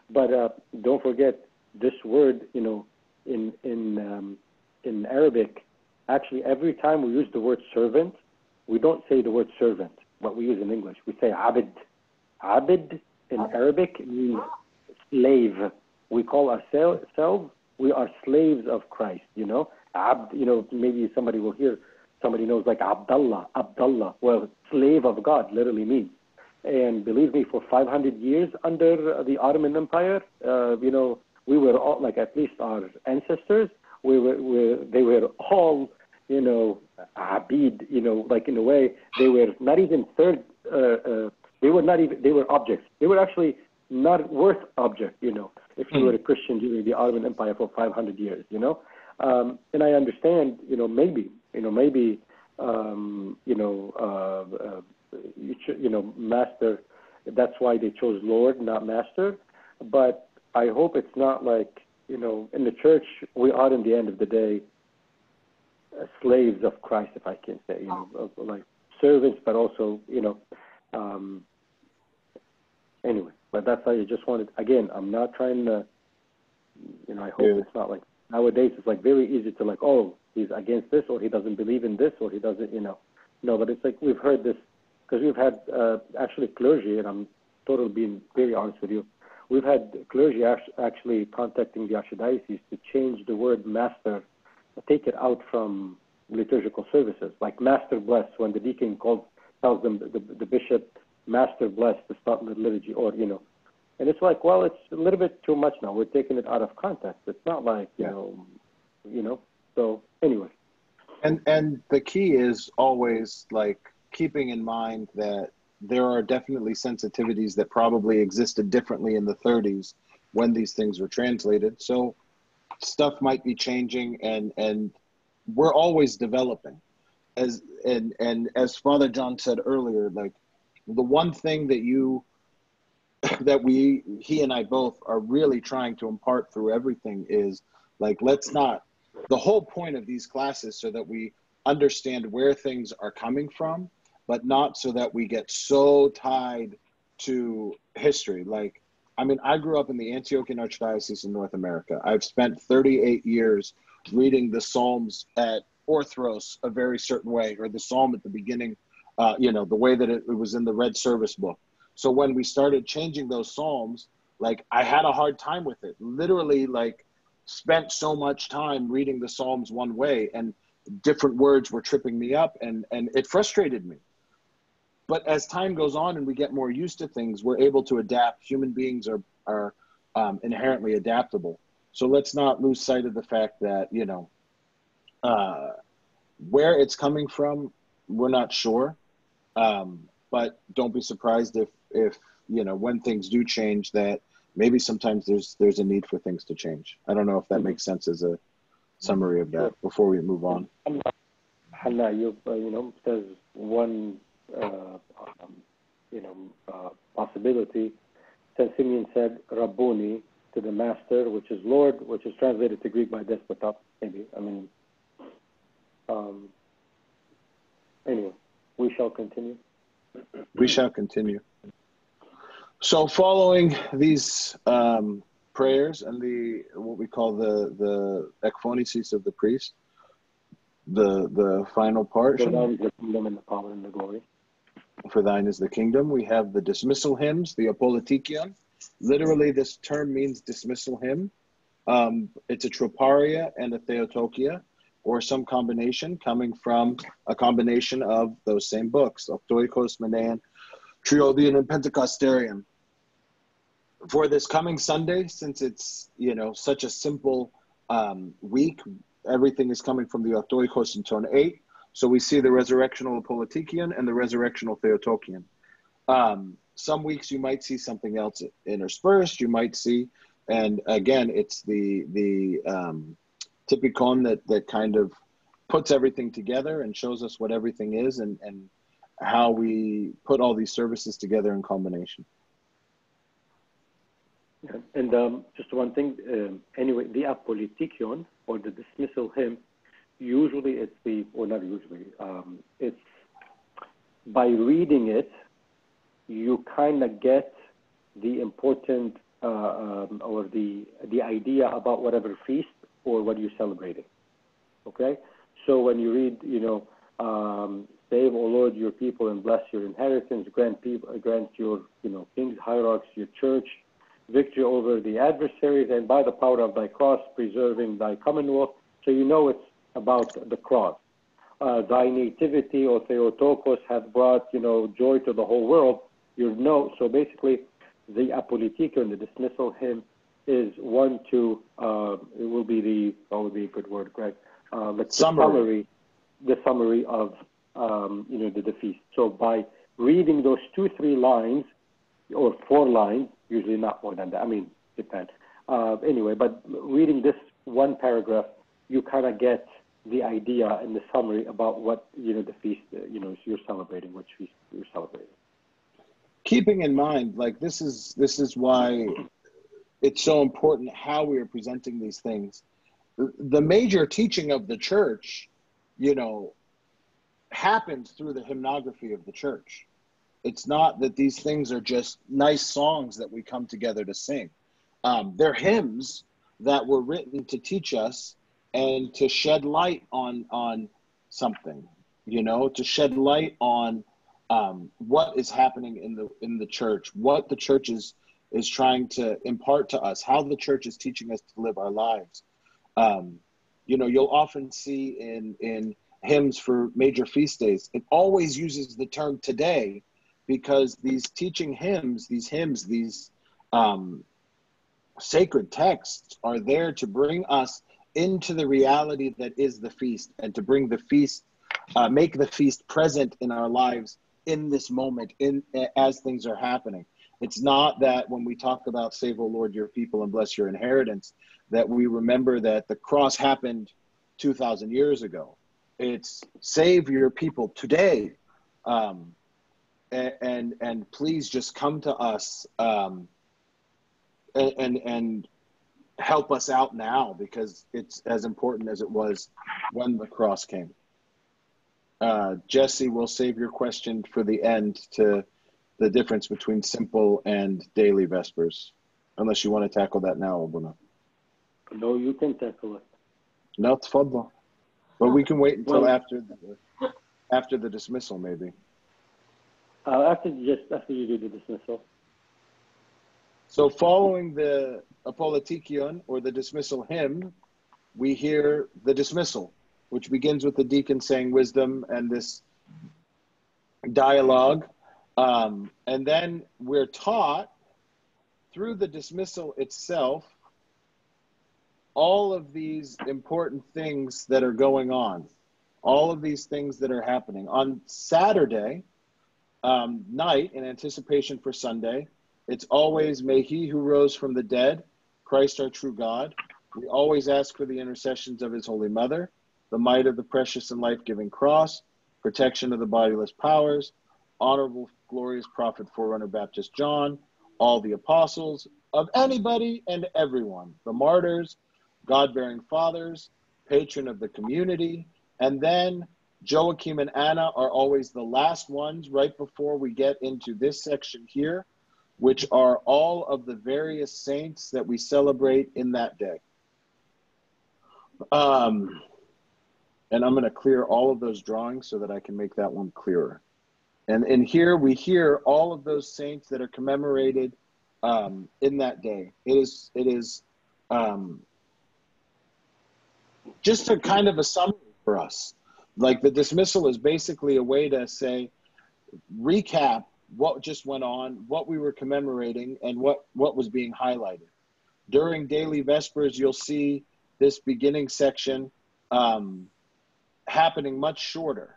But uh, don't forget this word, you know, in in um, in Arabic, actually every time we use the word servant, we don't say the word servant. What we use in English, we say abid. Abid in Arabic means slave. We call ourselves we are slaves of Christ. You know, abd. You know, maybe somebody will hear somebody knows like Abdullah, Abdullah. Well, slave of God literally means. And believe me, for 500 years under the Ottoman Empire, uh, you know, we were all like at least our ancestors. We were, we, they were all, you know, abid. You know, like in a way, they were not even third. Uh, uh, they were not even. They were objects. They were actually not worth object. You know, if you were a Christian during the Ottoman Empire for 500 years. You know, um, and I understand. You know, maybe you know, maybe, um, you know, uh, uh, you, ch- you know, master. That's why they chose Lord, not master. But I hope it's not like, you know, in the church we are, in the end of the day, slaves of Christ, if I can say, you know, like servants, but also, you know, um, anyway. But that's why I just wanted. Again, I'm not trying to. You know, I hope yeah. it's not like nowadays. It's like very easy to like, oh, he's against this or he doesn't believe in this or he doesn't, you know. No, but it's like we've heard this because we've had uh, actually clergy, and I'm totally being very honest with you. We've had clergy actually contacting the archdiocese to change the word master, take it out from liturgical services, like master bless when the deacon calls tells them the, the, the bishop master bless to start the liturgy, or you know. And it's like, well, it's a little bit too much now. We're taking it out of context. It's not like you yeah. know, you know. So anyway. And and the key is always like keeping in mind that there are definitely sensitivities that probably existed differently in the 30s when these things were translated. So stuff might be changing and and we're always developing. As and and as Father John said earlier, like the one thing that you that we he and I both are really trying to impart through everything is like let's not the whole point of these classes so that we understand where things are coming from, but not so that we get so tied to history. Like, I mean, I grew up in the Antiochian Archdiocese in North America. I've spent 38 years reading the Psalms at Orthros a very certain way, or the Psalm at the beginning, uh, you know, the way that it, it was in the Red Service book. So when we started changing those Psalms, like I had a hard time with it. Literally, like spent so much time reading the Psalms one way and different words were tripping me up and, and it frustrated me. But as time goes on and we get more used to things, we're able to adapt. Human beings are, are um, inherently adaptable. So let's not lose sight of the fact that, you know, uh, where it's coming from, we're not sure. Um, but don't be surprised if, if, you know, when things do change that maybe sometimes there's there's a need for things to change. I don't know if that makes sense as a summary of that before we move on. You, you know, there's one, um, you know, uh, possibility. Saint Simeon said, Rabboni, to the master, which is Lord, which is translated to Greek by despota, maybe. I mean, um, anyway, we shall continue. We shall continue. So, following these um, prayers and the what we call the the ekphonesis of the priest, the the final part. Thine the kingdom and the power and the glory. For thine is the kingdom. We have the dismissal hymns, the apolytikion. Literally, this term means dismissal hymn. Um, it's a troparia and a theotokia, or some combination coming from a combination of those same books, Octoechos, Menaion, Triodion and Pentecostarion. For this coming Sunday, since it's you know such a simple um, week, everything is coming from the Octoechos in tone eight. So we see the resurrectional Apolytikion and the resurrectional Theotokion. Um, some weeks you might see something else interspersed. You might see, and again, it's the the um, typicon that that kind of puts everything together and shows us what everything is and and how we put all these services together in combination. And um, just one thing, um, anyway, the apolytikion or the dismissal hymn, usually it's the, or not usually, um, it's by reading it, you kind of get the important uh, um, or the the idea about whatever feast or what you're celebrating. Okay, so when you read, you know, um, save, O Lord, your people and bless your inheritance, grant people, grant your, you know, kings, hierarchs, your church, victory over the adversaries, and by the power of thy cross, preserving thy commonwealth. So you know it's about the cross. Uh, thy nativity, O Theotokos, hath brought, you know, joy to the whole world you know. So basically, the apolytikia and the dismissal hymn is one to uh, it will be the what would be a good word, Greg? Uh, the summary. summary, the summary of um, you know the, the feast. So by reading those two three lines or four lines, usually not more than that. I mean, depends. Uh, anyway, but reading this one paragraph, you kind of get the idea and the summary about what you know the feast uh, you know you're celebrating, which feast you're celebrating. Keeping in mind like this is this is why it's so important how we are presenting these things. The major teaching of the church you know happens through the hymnography of the church. It's not that these things are just nice songs that we come together to sing. Um, they're hymns that were written to teach us and to shed light on on something you know to shed light on um, what is happening in the in the church, what the church is is trying to impart to us, how the church is teaching us to live our lives. Um, you know, you'll often see in in hymns for major feast days, it always uses the term today because these teaching hymns, these hymns, these um, sacred texts are there to bring us into the reality that is the feast and to bring the feast, uh, make the feast present in our lives in this moment in as things are happening. It's not that when we talk about save o lord your people and bless your inheritance that we remember that the cross happened 2000 years ago. It's save your people today um, and, and, and please just come to us um, and, and and help us out now because it's as important as it was when the cross came uh, Jesse, we'll save your question for the end to the difference between simple and daily vespers, unless you want to tackle that now, Abuna. No, you can tackle it. No, tfadla. But we can wait until well, after the after the dismissal, maybe. Uh, after just after you do the dismissal. So, following the Apolytikion or the dismissal hymn, we hear the dismissal which begins with the deacon saying wisdom and this dialogue. Um, and then we're taught through the dismissal itself all of these important things that are going on, all of these things that are happening. On Saturday um, night, in anticipation for Sunday, it's always, May he who rose from the dead, Christ our true God. We always ask for the intercessions of his Holy Mother the might of the precious and life giving cross, protection of the bodiless powers, honorable, glorious prophet, forerunner Baptist John, all the apostles, of anybody and everyone, the martyrs, God bearing fathers, patron of the community, and then Joachim and Anna are always the last ones right before we get into this section here, which are all of the various saints that we celebrate in that day. Um, and I'm going to clear all of those drawings so that I can make that one clearer. And, and here we hear all of those saints that are commemorated um, in that day. It is, it is um, just a kind of a summary for us. Like the dismissal is basically a way to say, recap what just went on, what we were commemorating, and what, what was being highlighted. During daily Vespers, you'll see this beginning section um, happening much shorter.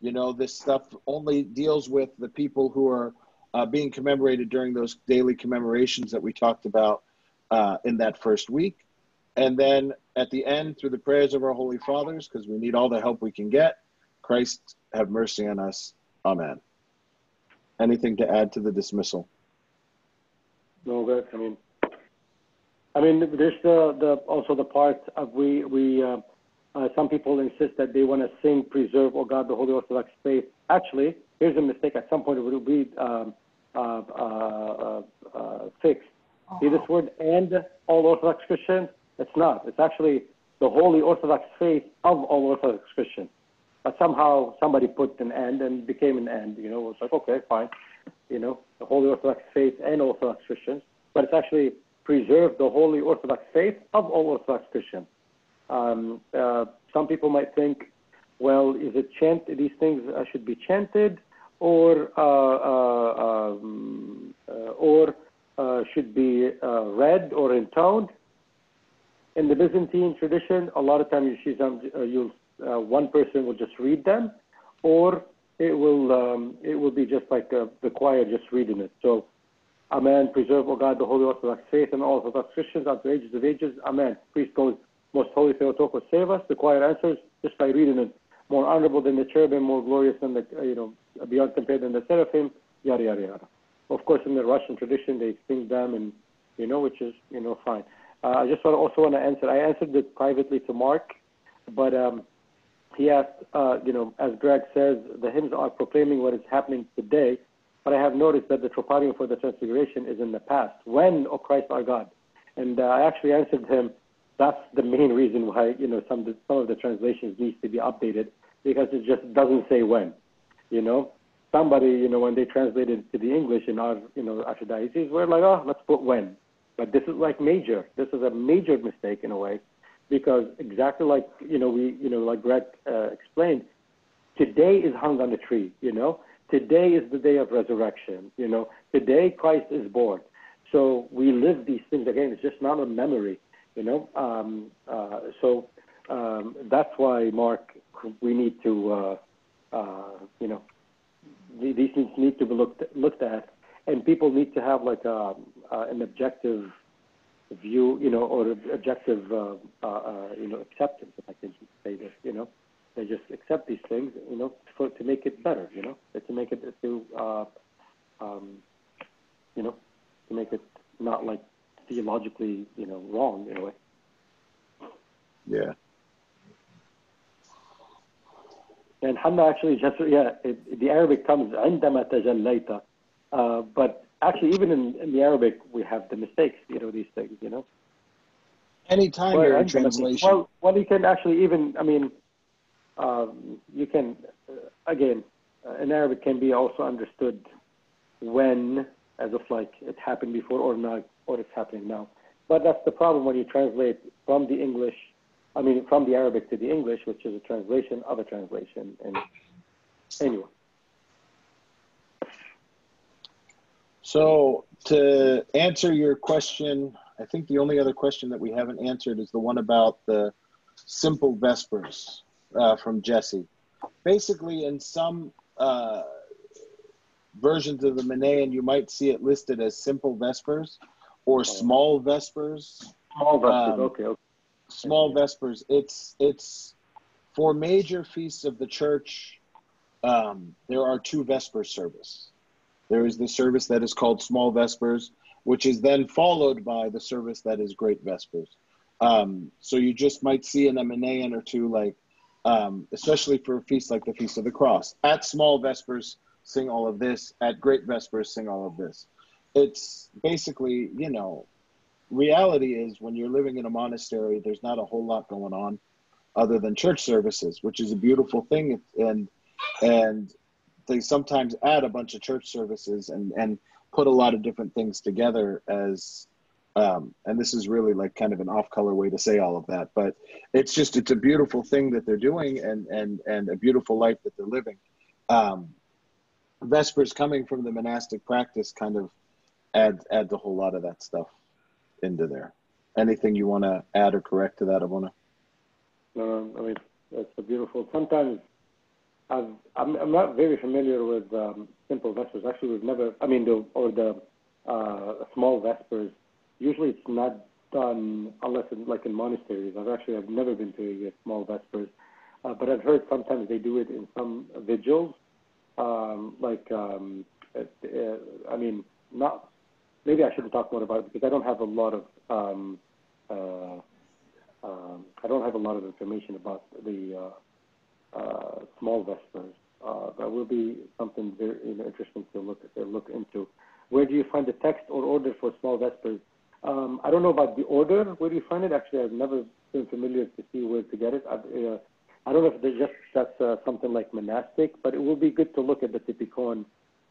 You know, this stuff only deals with the people who are uh, being commemorated during those daily commemorations that we talked about uh, in that first week. And then at the end, through the prayers of our Holy Fathers, because we need all the help we can get, Christ have mercy on us. Amen. Anything to add to the dismissal? No, good. I mean, I mean, there's the, the also the part of we we uh, uh, some people insist that they want to sing "Preserve, O God, the Holy Orthodox Faith." Actually, here's a mistake. At some point, it will be um, uh, uh, uh, fixed. See this word "and" all Orthodox Christians? It's not. It's actually the Holy Orthodox Faith of all Orthodox Christians. But somehow somebody put an end and became an end. You know, it's like okay, fine. You know, the Holy Orthodox Faith and Orthodox Christians, but it's actually preserved the Holy Orthodox faith of all Orthodox Christians. Um, uh, some people might think, well, is it chant? These things uh, should be chanted, or uh, uh um, uh, or uh, should be read or intoned. In the Byzantine tradition, a lot of times you see some, you'll one person will just read them, or it will um, it will be just like the choir just reading it. So Amen. Preserve, O God, the Holy Orthodox faith and all Orthodox Christians unto ages of ages. Amen. Priest goes, Most Holy Theotokos, save us. The choir answers just by reading it. More honorable than the cherubim, more glorious than the, uh, you know, beyond compared than the seraphim, yada, yada, yada. Of course, in the Russian tradition, they sing them and, you know, which is, you know, fine. Uh, I just want to also want to answer. I answered it privately to Mark, but um, he asked, uh, you know, as Greg says, the hymns are proclaiming what is happening today but I have noticed that the troparion for the transfiguration is in the past. When, O Christ our God? And uh, I actually answered him, that's the main reason why, you know, some, some of the translations needs to be updated because it just doesn't say when, you know. Somebody, you know, when they translated to the English in our, you know, archdiocese, we're like, oh, let's put when. But this is like major. This is a major mistake in a way because exactly like, you know, we, you know, like Greg uh, explained, today is hung on the tree, you know Today is the day of resurrection. You know, today Christ is born. So we live these things again. It's just not a memory. You know, um, uh, so um, that's why, Mark, we need to, uh, uh, you know, these things need to be looked looked at, and people need to have like a, uh, an objective view, you know, or objective, uh, uh, you know, acceptance, if I can say this, you know. They just accept these things, you know, for, to make it better, you know, to make it to, uh, um, you know, to make it not like theologically, you know, wrong in a way. Yeah. And Hannah actually just yeah, it, the Arabic comes عندما تجليت, uh, but actually even in, in the Arabic we have the mistakes, you know, these things, you know. Anytime well, you're in translation. Well, well, you can actually even, I mean, um, you can, uh, again, uh, in Arabic can be also understood when, as of like it happened before or not, or it's happening now. But that's the problem when you translate from the English, I mean, from the Arabic to the English, which is a translation of a translation. And anyway. So to answer your question, I think the only other question that we haven't answered is the one about the simple vespers uh, from Jesse. Basically, in some uh, versions of the Menaion, you might see it listed as simple vespers or oh. small vespers. Small vespers, um, okay, okay. Small vespers. It's it's for major feasts of the church. Um, there are two vesper service. There is the service that is called small vespers, which is then followed by the service that is great vespers. Um, so you just might see an Menaion or two like um, especially for a feast like the Feast of the Cross. At small Vespers, sing all of this. At great Vespers, sing all of this. It's basically, you know, reality is when you're living in a monastery, there's not a whole lot going on other than church services, which is a beautiful thing. And, and they sometimes add a bunch of church services and, and put a lot of different things together as um, and this is really like kind of an off-color way to say all of that, but it's just it's a beautiful thing that they're doing and and and a beautiful life that they're living. Um, Vespers coming from the monastic practice kind of add adds a whole lot of that stuff into there. Anything you want to add or correct to that, i Abuna? No, I mean it's a beautiful. Sometimes I've, I'm I'm not very familiar with um, simple vespers. Actually, we've never. I mean, the or the uh, small vespers. Usually, it's not done unless in, like in monasteries. I've actually I've never been to a small vespers, uh, but I've heard sometimes they do it in some vigils. Um, like um, uh, I mean, not maybe I shouldn't talk more about it because I don't have a lot of um, uh, um, I don't have a lot of information about the uh, small vespers. Uh, that will be something very you know, interesting to look at, look into. Where do you find the text or order for small vespers? Um, I don't know about the order. Where do you find it? Actually, I've never been familiar to see where to get it. I, uh, I don't know if just that's uh, something like monastic, but it will be good to look at the Typikon,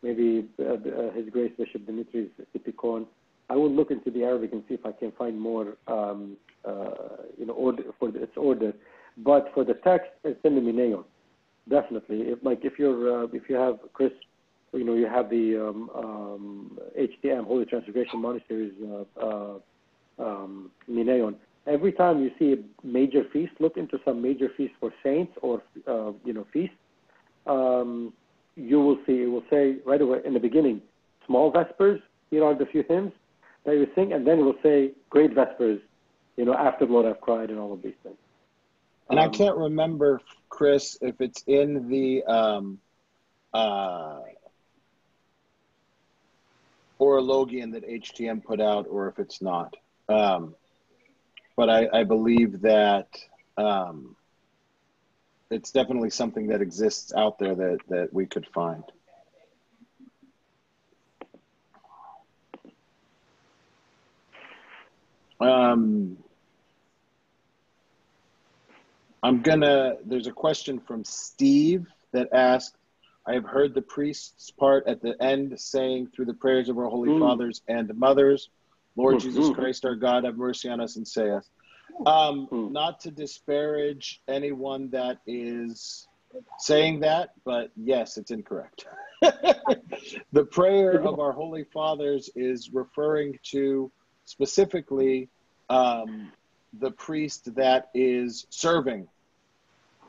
maybe uh, uh, His Grace Bishop Dimitri's Typikon. I will look into the Arabic and see if I can find more, um, uh, you know, order for its order. But for the text, it's in the Menaion, definitely. If, like if you're, uh, if you have Chris you know, you have the um, um, HTM, Holy Transfiguration Monasteries, uh, uh, um, Menaion. Every time you see a major feast, look into some major feast for saints or, uh, you know, feast. Um, you will see, it will say right away in the beginning, small vespers, here are the few hymns that you sing, and then it will say great vespers, you know, after Lord I've cried and all of these things. And I um, can't remember, Chris, if it's in the um, uh, Horologion that HTM put out or if it's not. Um, but I, I, believe that um, it's definitely something that exists out there that, that we could find. Um, I'm gonna, there's a question from Steve that asked, I have heard the priest's part at the end saying, through the prayers of our holy mm. fathers and mothers, Lord mm-hmm. Jesus Christ, our God, have mercy on us and say us. Um, mm. Not to disparage anyone that is saying that, but yes, it's incorrect. the prayer of our holy fathers is referring to specifically um, the priest that is serving.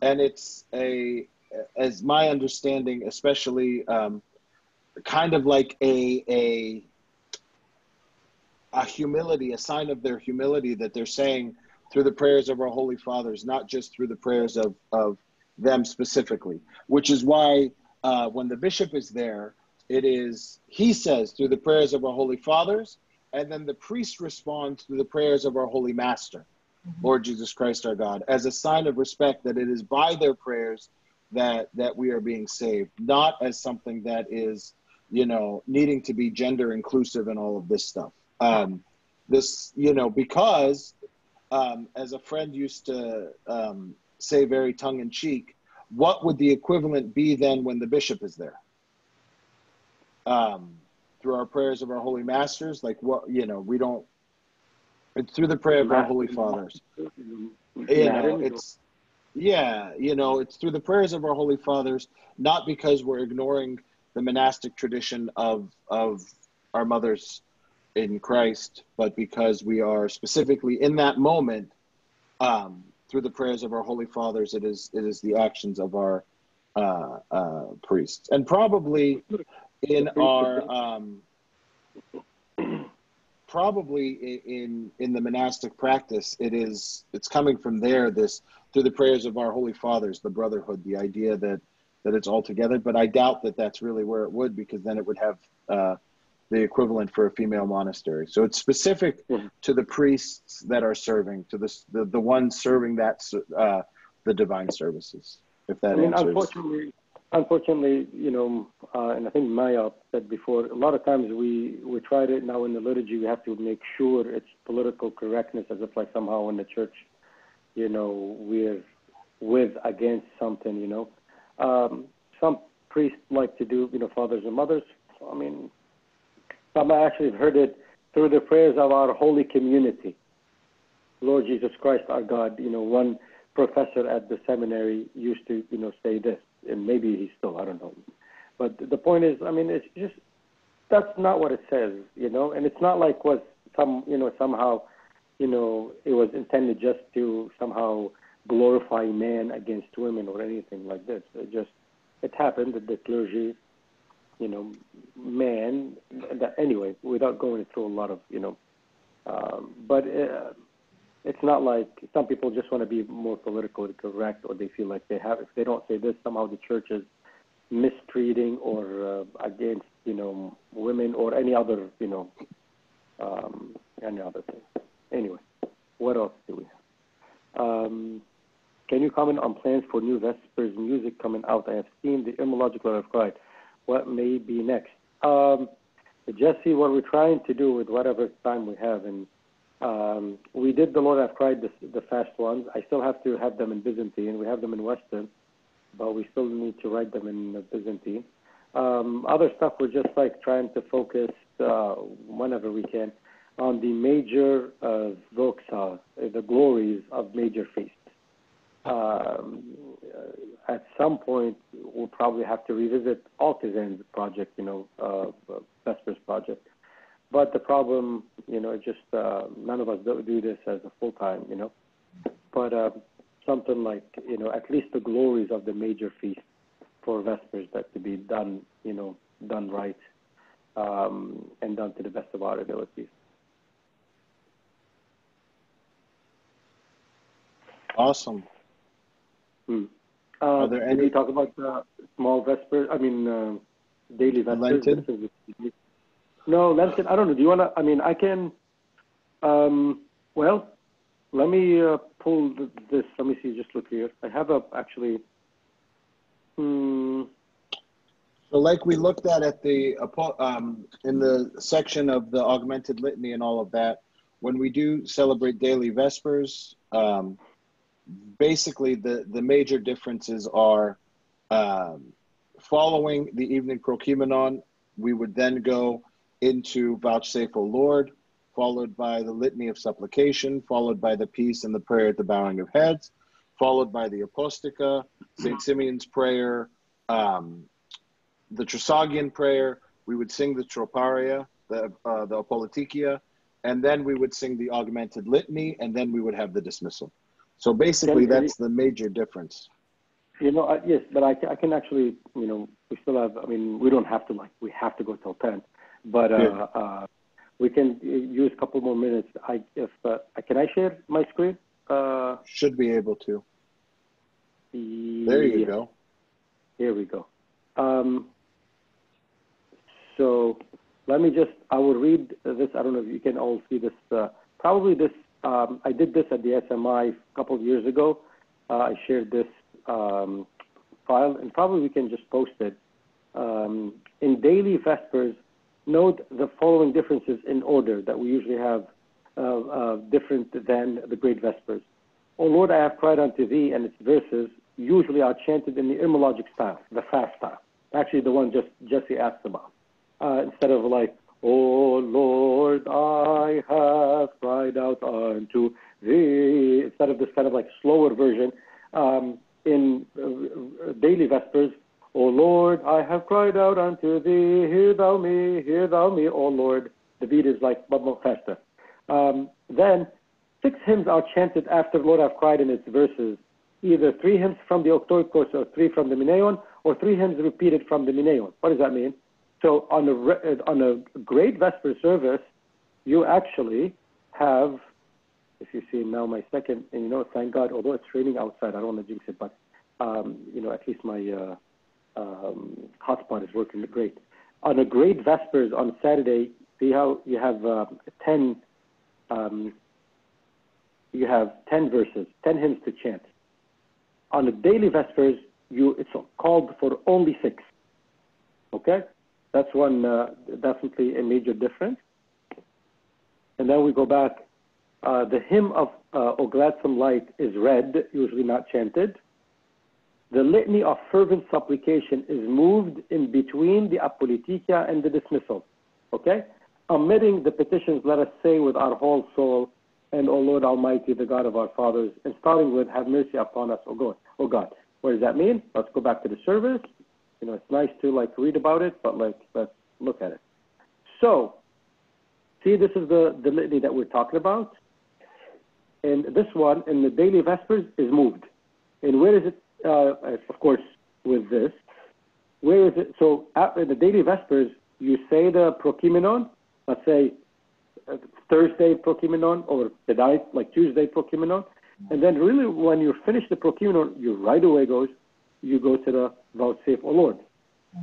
And it's a as my understanding, especially um, kind of like a a a humility, a sign of their humility that they're saying through the prayers of our holy fathers, not just through the prayers of of them specifically. Which is why uh, when the bishop is there, it is he says through the prayers of our holy fathers, and then the priest responds through the prayers of our holy master. Mm-hmm. Lord Jesus Christ our God, as a sign of respect that it is by their prayers that that we are being saved, not as something that is, you know, needing to be gender inclusive and all of this stuff. Um, this, you know, because um, as a friend used to um, say very tongue in cheek, what would the equivalent be then when the bishop is there? Um, through our prayers of our holy masters, like what you know, we don't. It's through the prayer of our holy fathers. You know, it's yeah, you know, it's through the prayers of our holy fathers, not because we're ignoring the monastic tradition of of our mothers in Christ, but because we are specifically in that moment, um, through the prayers of our holy fathers, it is it is the actions of our uh, uh, priests, and probably in our um, probably in in the monastic practice, it is it's coming from there. This through the prayers of our holy fathers, the brotherhood, the idea that that it's all together. But I doubt that that's really where it would, because then it would have uh, the equivalent for a female monastery. So it's specific mm-hmm. to the priests that are serving, to the the, the ones serving that uh, the divine services. If that I mean, answers. Unfortunately, unfortunately, you know, uh, and I think Maya said before, a lot of times we we try to now in the liturgy we have to make sure it's political correctness, as if like somehow in the church you know, we're with against something, you know. Um, some priests like to do, you know, fathers and mothers. I mean, some I actually have heard it through the prayers of our holy community. Lord Jesus Christ, our God, you know, one professor at the seminary used to, you know, say this, and maybe he's still, I don't know. But the point is, I mean, it's just, that's not what it says, you know, and it's not like was some, you know, somehow you know, it was intended just to somehow glorify man against women or anything like this. It just it happened that the clergy, you know, man. That, anyway, without going through a lot of you know, um, but uh, it's not like some people just want to be more politically correct, or they feel like they have. If they don't say this, somehow the church is mistreating or uh, against you know women or any other you know um, any other thing. Anyway, what else do we have? Um, can you comment on plans for new Vespers music coming out? I have seen the Etymological of Christ. What may be next? Um, Jesse, what we're trying to do with whatever time we have, and um, we did the Lord I've Cried, the, the fast ones. I still have to have them in Byzantine. We have them in Western, but we still need to write them in Byzantine. Um, other stuff, we're just like trying to focus uh, whenever we can on the major uh, doxa, the glories of major feasts. Um, uh, at some point, we'll probably have to revisit Alkazan's project, you know, uh, Vespers project. But the problem, you know, just uh, none of us do this as a full time, you know. But uh, something like, you know, at least the glories of the major feast for Vespers that to be done, you know, done right um, and done to the best of our abilities. Awesome. Hmm. Uh, Are there did any- we talk about uh, small Vespers? I mean, uh, daily Vespers. Lenten? No, Lenten. I don't know. Do you want to? I mean, I can. Um, well, let me uh, pull th- this. Let me see. Just look here. I have a actually. Hmm. So, like we looked at at the um, in the section of the augmented litany and all of that, when we do celebrate daily vespers, um, basically the the major differences are um, following the evening prokimenon, we would then go into vouchsafe, O Lord, followed by the litany of supplication, followed by the peace and the prayer at the bowing of heads, followed by the aposticha, Saint Simeon's prayer. Um, the Trisagion prayer, we would sing the Troparia, the uh, the Apolytikia, and then we would sing the augmented litany, and then we would have the dismissal. So basically, Can- that's the major difference. You know, I, yes, but I, I can actually, you know, we still have. I mean, we don't have to like we have to go till ten, but uh, Yeah. uh, we can use a couple more minutes. I if uh, can I share my screen? Uh, Should be able to. There you go. Here we go. Um, so let me just, I will read this. I don't know if you can all see this. Uh, probably this, um, I did this at the SMI a couple of years ago. Uh, I shared this um, file, and probably we can just post it. Um, in daily Vespers, note the following differences in order that we usually have uh, uh, different than the Great Vespers. O Lord, I have cried unto thee, and its verses usually are chanted in the heirmologic style, the fast style. Actually, the one just Jesse asked about. Uh, instead of like, O Lord, I have cried out unto thee. Instead of this kind of like slower version, um, in uh, daily Vespers, O Lord, I have cried out unto thee, hear thou me, hear thou me, O Lord. The beat is like faster. Um, then six hymns are chanted after Lord I've cried in its verses, either three hymns from the Octoechos or three from the Menaion, or three hymns repeated from the Menaion. What does that mean? So on a, re- on a great Vesper service, you actually have, if you see now my second, and you know, thank God, although it's raining outside, I don't want to jinx it, but, um, you know, at least my uh, um, hotspot is working great. On a great Vespers on Saturday, see how you have uh, 10 um, you have 10 verses, 10 hymns to chant. On the daily Vespers, you, it's called for only six. Okay? That's one, uh, definitely a major difference. And then we go back. Uh, the hymn of uh, O Gladsome Light is read, usually not chanted. The litany of fervent supplication is moved in between the apolytikia and the dismissal. Okay? Omitting the petitions, let us say with our whole soul, and O Lord Almighty, the God of our fathers, and starting with, have mercy upon us, O God. O God. What does that mean? Let's go back to the service. You know, it's nice to like read about it, but like let's look at it. So, see, this is the, the litany that we're talking about. And this one in the daily Vespers is moved. And where is it? Uh, of course, with this, where is it? So at the daily Vespers, you say the prokimenon, let's say uh, Thursday prokimenon or the night, like Tuesday prokimenon. And then really when you finish the prokimenon, you right away goes, you go to the vouchsafe, O Lord.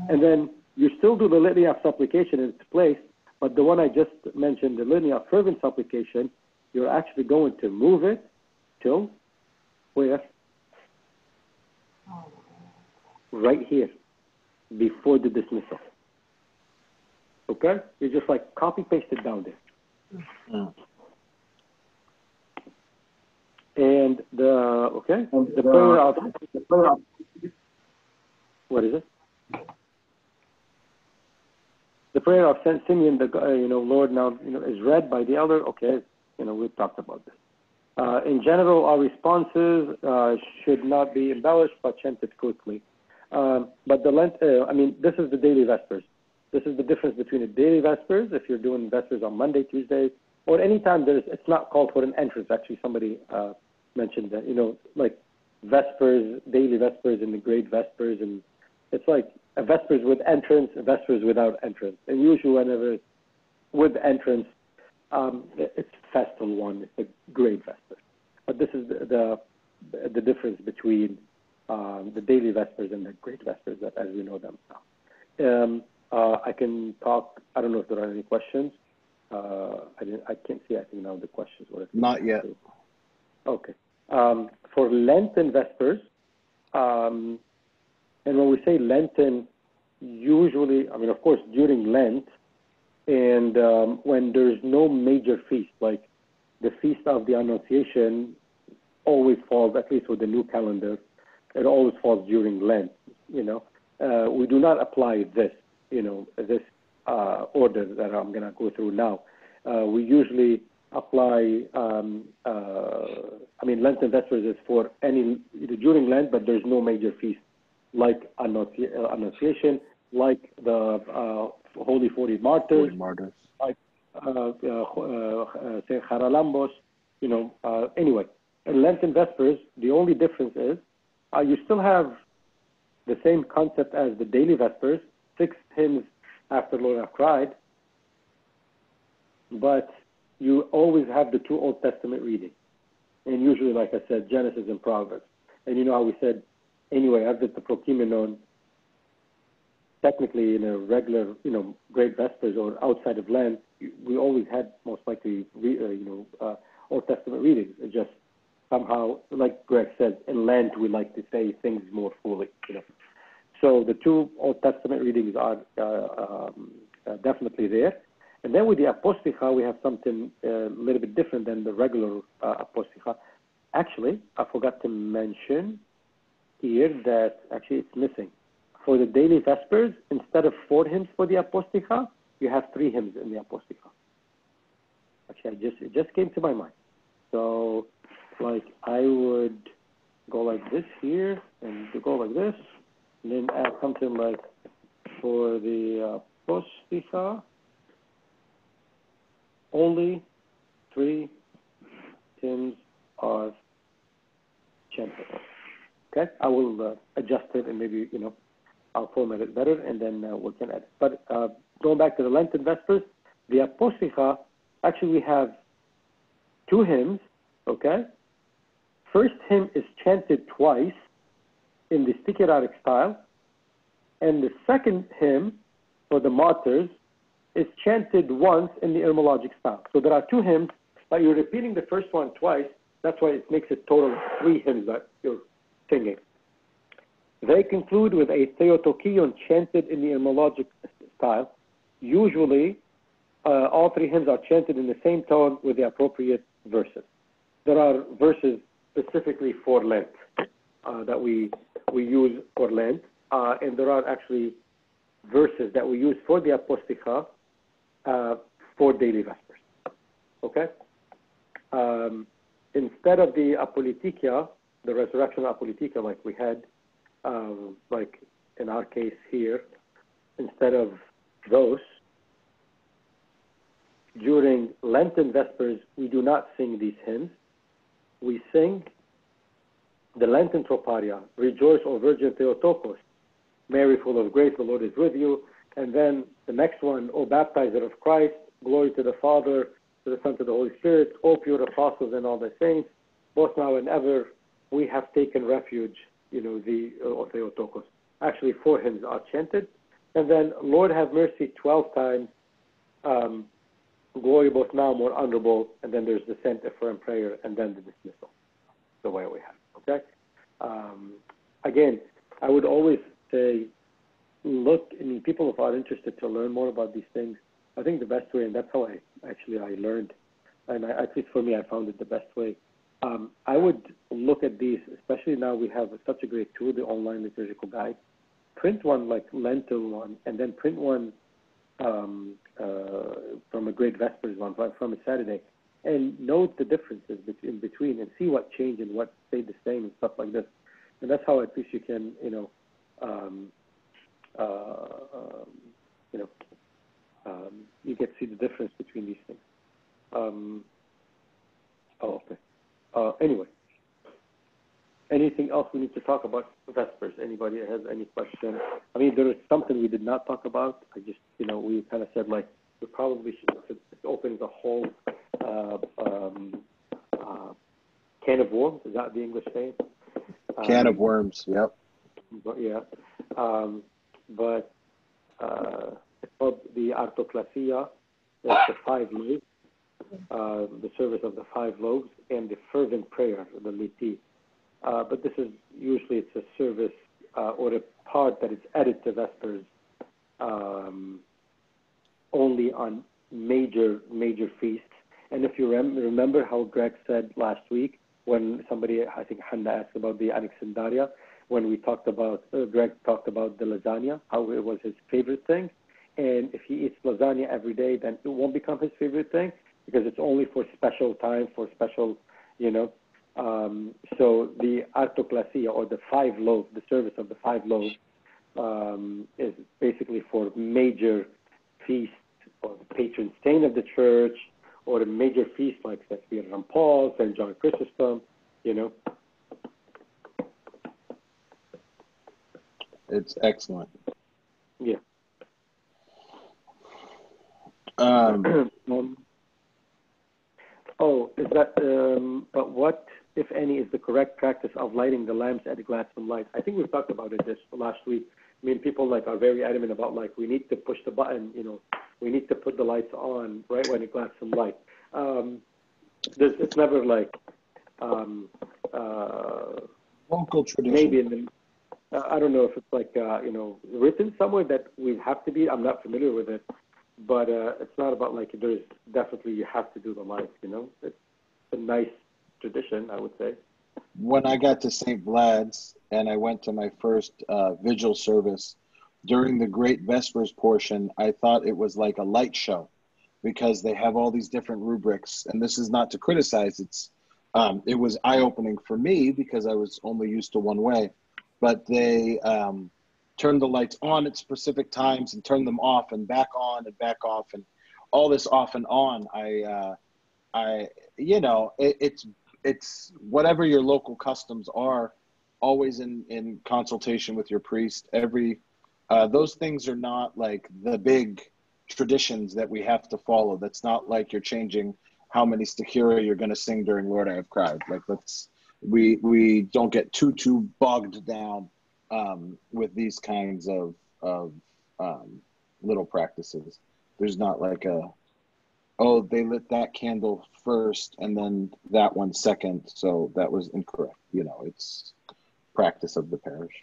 And then you still do the litany of supplication in its place, but the one I just mentioned, the litany of fervent supplication, you're actually going to move it till where? Right here, before the dismissal. Okay? You just like copy paste it down there. Mm. And the okay, the prayer of the prayer of what is it? The prayer of Saint Simeon, the uh, you know Lord now you know is read by the elder. Okay, you know we've talked about this. Uh, in general, our responses uh, should not be embellished but chanted quickly. Um, but the Lent, uh, I mean, this is the daily Vespers. This is the difference between the daily Vespers, if you're doing Vespers on Monday, Tuesday, or anytime there's, it's not called for an entrance. Actually, somebody uh, mentioned that, you know, like Vespers, daily Vespers, and the Great Vespers, and it's like a Vespers with entrance, a Vespers without entrance. And usually, whenever with entrance, um, it's festal one, it's a Great Vesper. But this is the the, the difference between um, the daily Vespers and the Great Vespers, that, as we know them now. Um, uh, I can talk. I don't know if there are any questions. Uh, I, didn't, I can't see. I think now the questions. were Not yet. Okay. Um, for Lenten Vespers, um, and when we say Lenten, usually, I mean, of course, during Lent, and um, when there's no major feast, like the Feast of the Annunciation always falls, at least with the new calendar, it always falls during Lent, you know. Uh, we do not apply this, you know, this uh, order that I'm going to go through now. Uh, we usually apply, um, uh, I mean, Lent Lenten Vespers is for any, during Lent, but there's no major feast like Annunci- Annunciation, like the uh, Holy Forty Martyrs, Holy martyrs. like uh, uh, uh, Saint Charalambos, you know. Uh, anyway, in Lenten Vespers, the only difference is uh, you still have the same concept as the daily Vespers, six hymns after Lord have cried, but you always have the two Old Testament readings. And usually, like I said, Genesis and Proverbs. And you know how we said, anyway, after the Prokeimenon, technically in a regular, you know, Great Vespers or outside of Lent, we always had most likely, re, uh, you know, uh, Old Testament readings. It just somehow, like Greg said, in Lent we like to say things more fully, you know. So the two Old Testament readings are uh, um, uh, definitely there. And then with the Aposticha, we have something a little bit different than the regular uh, Aposticha. Actually, I forgot to mention here that actually it's missing. For the daily Vespers, instead of four hymns for the Aposticha, you have three hymns in the Aposticha. Actually, I just it just came to my mind. So, like I would go like this here and go like this, and then add something like for the Aposticha, only three hymns are chanted. Okay, I will uh, adjust it and maybe you know format it better and then uh, we can edit. But uh, going back to the Lenten Vespers, the Aposticha, actually we have two hymns. Okay, first hymn is chanted twice in the Sticheratic style, and the second hymn for the martyrs is chanted once in the heirmologic style. So there are two hymns, but you're repeating the first one twice. That's why it makes it total three hymns that you're singing. They conclude with a Theotokion chanted in the heirmologic style. Usually, uh, all three hymns are chanted in the same tone with the appropriate verses. There are verses specifically for Lent uh, that we we use for Lent, uh, and there are actually verses that we use for the Aposticha uh, for daily Vespers. Okay? Um, instead of the Apolytikia, the resurrection of Apolytikia like we had, um, like in our case here, instead of those, during Lenten Vespers, we do not sing these hymns. we sing the Lenten Troparia, Rejoice, O Virgin Theotokos, Mary full of grace, the Lord is with you. And then the next one, O Baptizer of Christ, glory to the Father, to the Son, to the Holy Spirit, O pure apostles and all the saints, both now and ever, we have taken refuge, you know, the O Theotokos. Actually, four hymns are chanted. And then, Lord have mercy 12 times, um, glory both now more honorable, and then there's the Saint Ephraim prayer, and then the dismissal, the way we have. Okay? Um, again, I would always say, look, I mean, people who are interested to learn more about these things, I think the best way, and that's how I actually I learned, and I, at least for me, I found it the best way. Um, I would look at these, especially now we have such a great tool, the online liturgical guide. Print one like Lenten one, and then print one um, uh, from a great Vespers one, from a Saturday, and note the differences in between and see what changed and what stayed the same and stuff like this. And that's how at least you can, you know, um, uh, um, you know, um, you get to see the difference between these things. Um, oh, okay. Uh, anyway, anything else we need to talk about Vespers? Anybody has any question? I mean, there is something we did not talk about. I just, you know, we kind of said like we probably should open the whole uh, um, uh, can of worms. Is that the English name? Can um, of worms. Yep. But, yeah. Um, but uh, it's called the Artoklasia. It's the five loaves, uh, the service of the five loaves, and the fervent prayer, the liti. Uh, but this is usually it's a service uh, or a part that is added to Vespers um, only on major major feasts. And if you rem- remember how Greg said last week when somebody, I think Hannah asked about the Alexandria, when we talked about, uh, Greg talked about the lasagna, how it was his favorite thing. And if he eats lasagna every day, then it won't become his favorite thing because it's only for special time, for special, you know. Um, so the artoklasia or the five loaves, the service of the five loaves, um, is basically for major feasts or the patron saint of the church or a major feast like St. Peter and Paul, St. John Chrysostom, you know. It's excellent. Yeah. Um, um, oh, is that, um, but what, if any, is the correct practice of lighting the lamps at Gladsome Light? I think we've talked about it this last week. I mean, people like are very adamant about like we need to push the button, you know, we need to put the lights on right when it Gladsome Light. Um, it's never like um, uh, local tradition. Maybe in the I don't know if it's like uh, you know written somewhere that we have to be. I'm not familiar with it, but uh, it's not about like there's definitely you have to do the lights. You know, it's a nice tradition, I would say. When I got to St. Vlad's and I went to my first uh, vigil service during the Great Vespers portion, I thought it was like a light show because they have all these different rubrics. And this is not to criticize. It's um, it was eye opening for me because I was only used to one way but they um, turn the lights on at specific times and turn them off and back on and back off and all this off and on. I, uh, I, you know, it, it's it's whatever your local customs are. Always in in consultation with your priest. Every uh, those things are not like the big traditions that we have to follow. That's not like you're changing how many Stichera you're going to sing during Lord I Have Cried. Like let's we we don't get too too bogged down um, with these kinds of of um, little practices. There's not like a oh they lit that candle first and then that one second, so that was incorrect. You know, it's practice of the parish.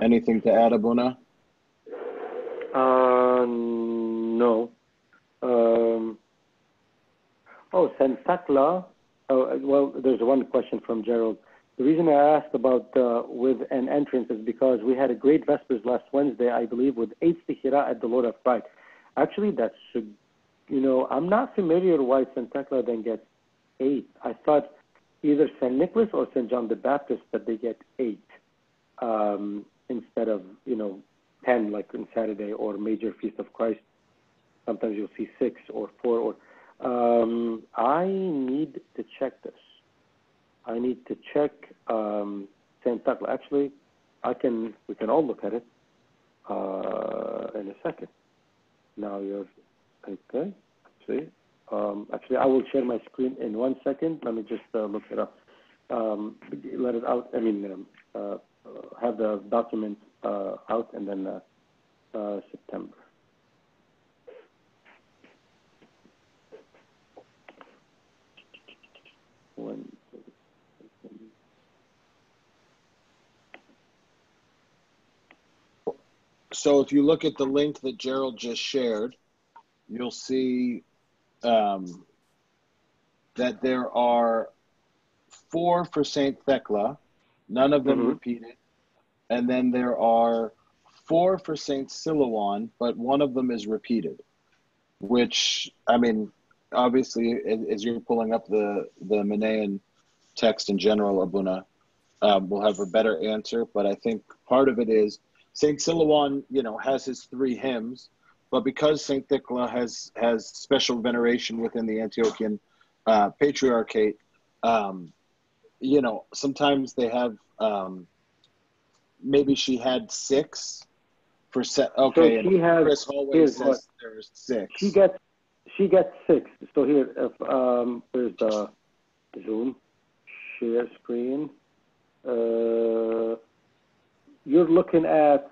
Anything to add, Abuna? Uh, no. Um, Oh, Saint Thecla. Oh, well, there's one question from Gerald. The reason I asked about uh, with an entrance is because we had a great Vespers last Wednesday, I believe, with eight Stichera at the Lord I've Cried. Actually, that should, you know, I'm not familiar why St. Thecla then gets eight. I thought either St. Nicholas or St. John the Baptist that they get eight um, instead of, you know, 10 like on Saturday or major Feast of Christ. Sometimes you'll see six or four or. Um, I need to check this. I need to check um, Saint Thecla. Actually, I can. We can all look at it uh, in a second. Now you're okay. See. Um, actually, I will share my screen in one second. Let me just uh, look it up. Um, let it out. I mean, um, uh, have the document uh, out and then uh, uh, September. One, So if you look at the link that Gerald just shared, you'll see um, that there are four for St. Thecla, none of them Mhm. repeated. And then there are four for St. Silouan, but one of them is repeated, which, I mean, obviously, as you're pulling up the, the Menaion text in general, Abuna, um, we'll have a better answer. But I think part of it is St. Silouan, you know, has his three hymns, but because St. Thecla has, has special veneration within the Antiochian uh, Patriarchate, um, you know, sometimes they have, um, maybe she had six for set. Okay, so she and has- Chris Hallway says what- there's six. She gets she gets six. So here, if um, there's the Zoom share screen. Uh, you're looking at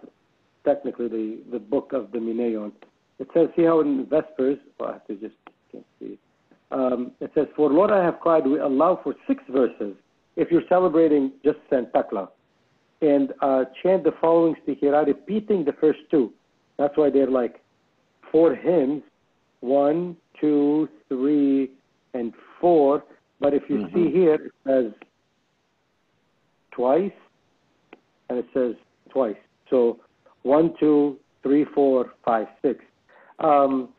technically the, the book of the Menaion. It says see how in Vespers. Well, I have to just can't see. Um, it says, "For Lord I have cried." We allow for six verses if you're celebrating just Saint Thecla, and uh, chant the following stichera, repeating the first two. That's why they're like four hymns one, two, three, and four. But if you Mhm. see here, it says twice, and it says twice. So one, two, three, four, five, six. Um,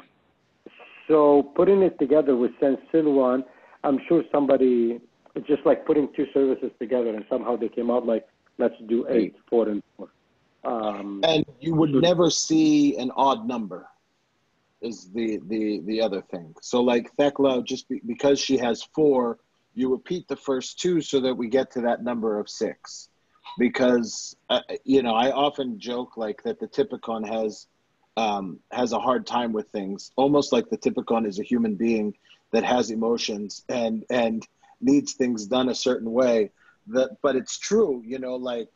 so putting it together with Saint Silouan, I'm sure somebody, it's just like putting two services together, and somehow they came out like, let's do eight, four, and four. Um, and you would never see an odd number is the the the other thing so like thecla just be, because she has four you repeat the first two so that we get to that number of six because uh, you know i often joke like that the typicon has um, has a hard time with things almost like the typicon is a human being that has emotions and and needs things done a certain way that but it's true you know like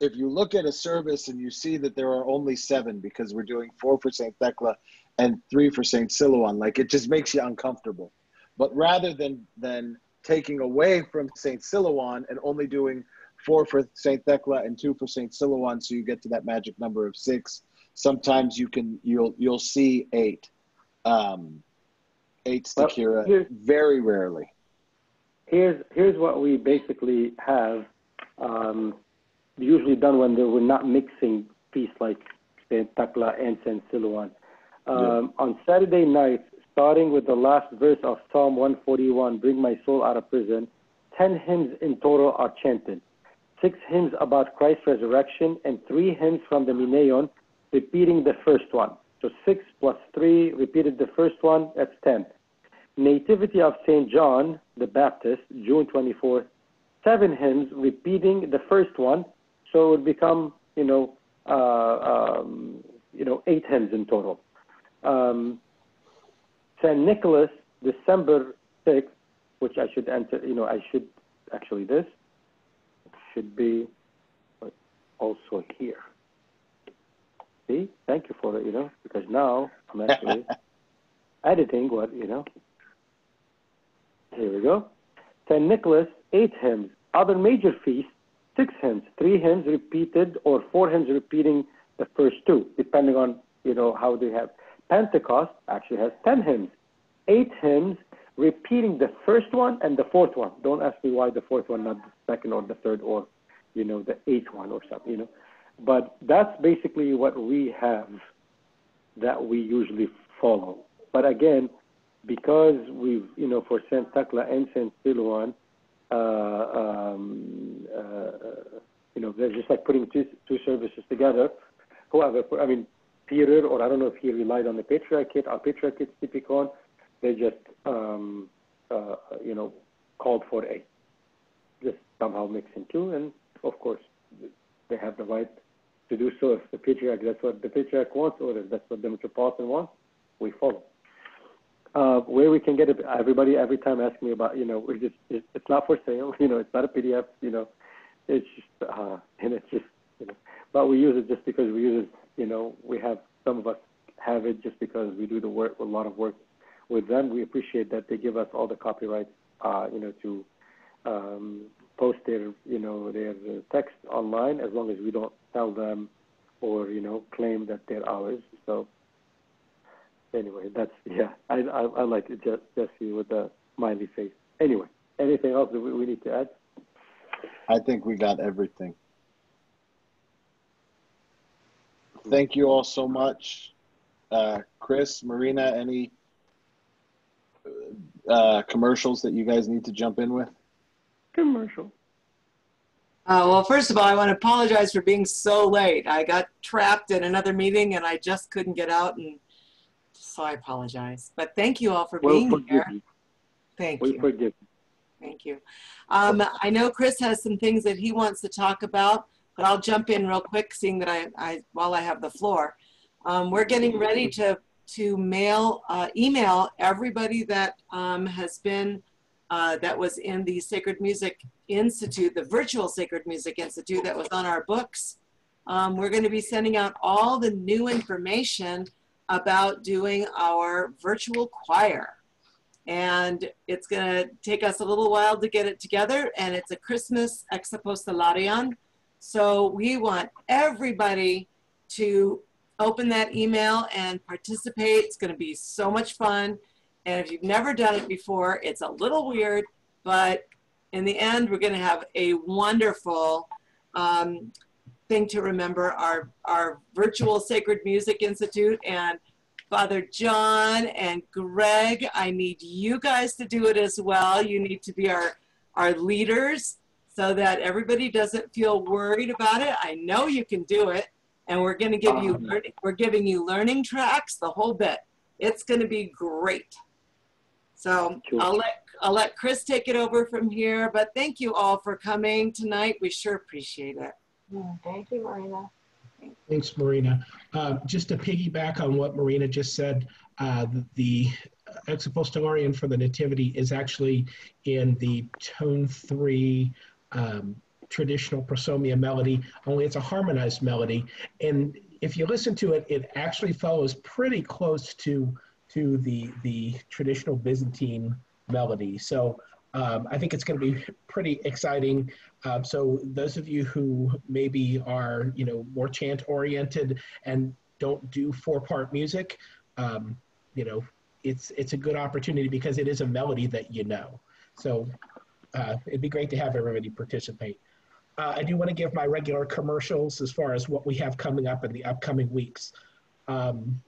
if you look at a service and you see that there are only seven because we're doing four for St. Thecla and three for St. Silouan, like it just makes you uncomfortable. But rather than than taking away from St. Silouan and only doing four for St. Thecla and two for St. Silouan, so you get to that magic number of six, sometimes you can you'll you'll see eight. Um, eight Well, Stichera here- very rarely. here's here's what we basically have um, usually done when they were not mixing feasts like Saint Thecla and Saint Silouan. Um, On Saturday night, starting with the last verse of Psalm 141, "Bring my soul out of prison," ten hymns in total are chanted. Six hymns about Christ's resurrection and three hymns from the Menaion, repeating the first one. So six plus three repeated the first one. That's ten. Nativity of St. John the Baptist, June 24th, seven hymns repeating the first one, so it would become, you know, uh, um, you know, eight hymns in total. Um, St. Nicholas, December 6th, which I should enter, you know, I should actually this should be also here. See, thank you for it, you know, because now I'm actually editing what, you know. Here we go. St. Nicholas, eight hymns. Other major feasts, six hymns. Three hymns repeated or four hymns repeating the first two, depending on, you know, how they have. Pentecost actually has ten hymns. Eight hymns repeating the first one and the fourth one. Don't ask me why the fourth one, not the second or the third or, you know, the eighth one or something, you know. But that's basically what we have that we usually follow. But again, because we've, you know, for Saint Thecla and Saint Silouan, uh, um, uh, you know, they're just like putting two, two services together. However, I mean, Peter, or I don't know if he relied on the Patriarchate. Our Patriarch Kit's typicon. They just, um, uh, you know, called for a just somehow mix in two, and of course, they have the right to do so. If the patriarch that's what the patriarch wants, or if that's what the metropolitan wants, we follow. Uh, where we can get it, everybody every time asks me about, you know, we just it, it's not for sale, you know, it's not a PDF, you know, it's just uh, and it's just, you know, but we use it just because we use it, you know, we have some of us have it just because we do the work, a lot of work with them. We appreciate that they give us all the copyrights, uh, you know, to um, post their, you know, their text online as long as we don't tell them or, you know, claim that they're ours. So anyway, that's, yeah, I, I, I like it, just, Jesse with the smiley face. Anyway, anything else that we, we need to add? I think we got everything. Thank you all so much. Uh, Chris, Marina, any uh, commercials that you guys need to jump in with? Commercial. Uh, well, first of all, I want to apologize for being so late. I got trapped in another meeting and I just couldn't get out, and so I apologize. But thank you all for Well, being forgive here. you. Thank We you. forgive you. Thank you. Um, I know Chris has some things that he wants to talk about, but I'll jump in real quick, seeing that I, I while I have the floor. Um, we're getting ready to to mail, uh, email everybody that um, has been uh, that was in the Sacred Music Institute, the virtual Sacred Music Institute that was on our books. Um, we're going to be sending out all the new information about doing our virtual choir and it's going to take us a little while to get it together and it's a christmas exapostolarion so we want everybody to open that email and participate it's going to be so much fun and if you've never done it before it's a little weird but in the end we're going to have a wonderful um, thing to remember our our virtual sacred music institute and Father John and Greg, I need you guys to do it as well. You need to be our, our leaders so that everybody doesn't feel worried about it. I know you can do it. And we're going to give you, Um, learning, we're giving you learning tracks, the whole bit. It's going to be great. So Cool. I'll let, I'll let Chris take it over from here, but thank you all for coming tonight. We sure appreciate it. Thank you, Marina. Thanks, Marina. Uh, Just to piggyback on what Marina just said, uh, the Exapostolarian for the Nativity is actually in the tone three um, traditional prosomia melody, only it's a harmonized melody. And if you listen to it, it actually follows pretty close to, to the, the traditional Byzantine melody. So um, I think it's going to be pretty exciting. Uh, so those of you who maybe are, you know, more chant oriented and don't do four part music, um, you know, it's it's a good opportunity because it is a melody that you know. So uh, it'd be great to have everybody participate. Uh, I do want to give my regular commercials as far as what we have coming up in the upcoming weeks. Um,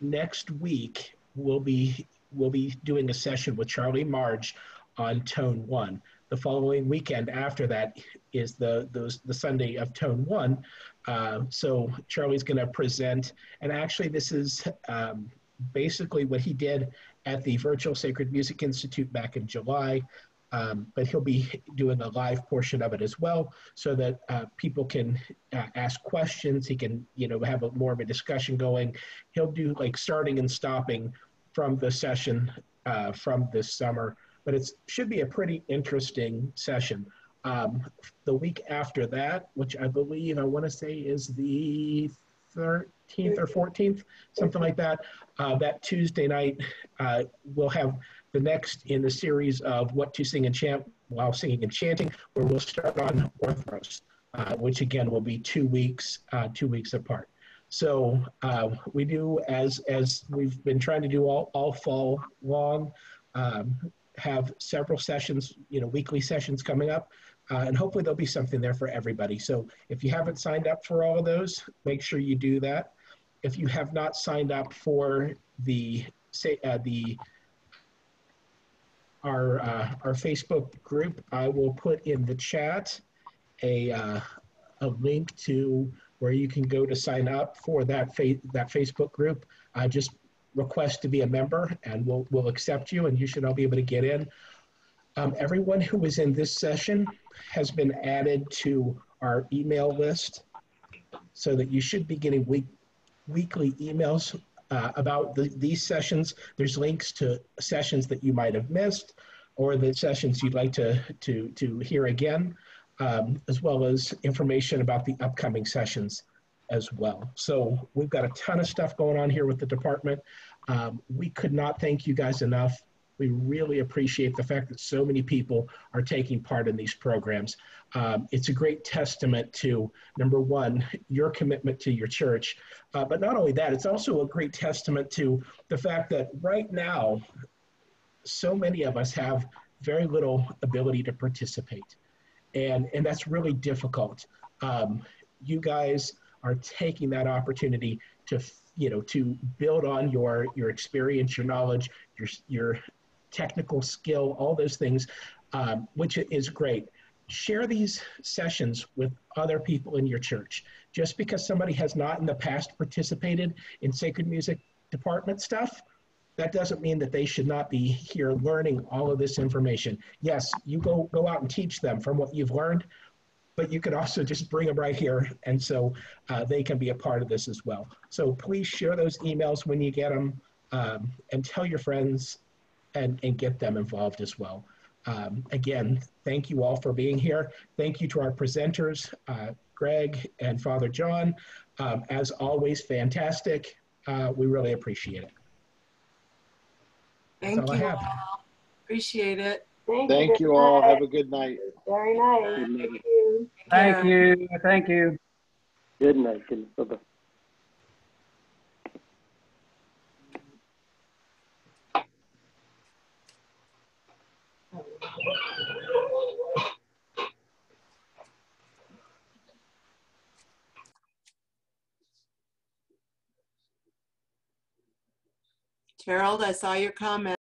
next week we'll be we'll be doing a session with Charlie Marge on Tone One. The following weekend after that is the those the Sunday of Tone One. Uh, so Charlie's going to present, and actually this is um, basically what he did at the Virtual Sacred Music Institute back in July. Um, but he'll be doing a live portion of it as well, so that uh, people can uh, ask questions. He can, you know, have a, more of a discussion going. He'll do like starting and stopping from the session uh, from this summer, but it should be a pretty interesting session. Um, the week after that, which I believe I want to say is the 13th or 14th, something like that, uh, that Tuesday night, uh, we'll have the next in the series of What to Sing and Chant while singing and chanting, where we'll start on Orthros, uh, which again will be two weeks, uh, two weeks apart. So uh, we do, as as we've been trying to do all, all fall long, um, have several sessions, you know, weekly sessions coming up, uh, and hopefully there'll be something there for everybody. So if you haven't signed up for all of those, make sure you do that. If you have not signed up for the say uh, the our uh, our Facebook group, I will put in the chat a uh, a link to where you can go to sign up for that fa- that Facebook group. Uh, just request to be a member, and we'll we'll accept you, and you should all be able to get in. Um, everyone who was in this session has been added to our email list, so that you should be getting week weekly emails uh, about the, these sessions. There's links to sessions that you might have missed or the sessions you'd like to, to, to hear again, um, as well as information about the upcoming sessions as well. So we've got a ton of stuff going on here with the department. Um, we could not thank you guys enough. We really appreciate the fact that so many people are taking part in these programs. Um, it's a great testament to, number one, your commitment to your church. Uh, but not only that, it's also a great testament to the fact that right now, so many of us have very little ability to participate. And, and that's really difficult. Um, you guys are taking that opportunity to, you know, to build on your, your experience, your knowledge, your, your technical skill, all those things, um, which is great. Share these sessions with other people in your church. Just because somebody has not in the past participated in sacred music department stuff, that doesn't mean that they should not be here learning all of this information. Yes, you go, go out and teach them from what you've learned, but you could also just bring them right here and so uh, they can be a part of this as well. So please share those emails when you get them um, and tell your friends and, and get them involved as well. Um, again, thank you all for being here. Thank you to our presenters, uh, Greg and Father John. Um, as always, fantastic. Uh, we really appreciate it. Thank you have. all. Appreciate it. Thank, Thank good you all. night. Have a good night. Very nice. Good night. Thank you. Thank you, thank you. Good night. Good night. Bye-bye. Gerald, I saw your comment.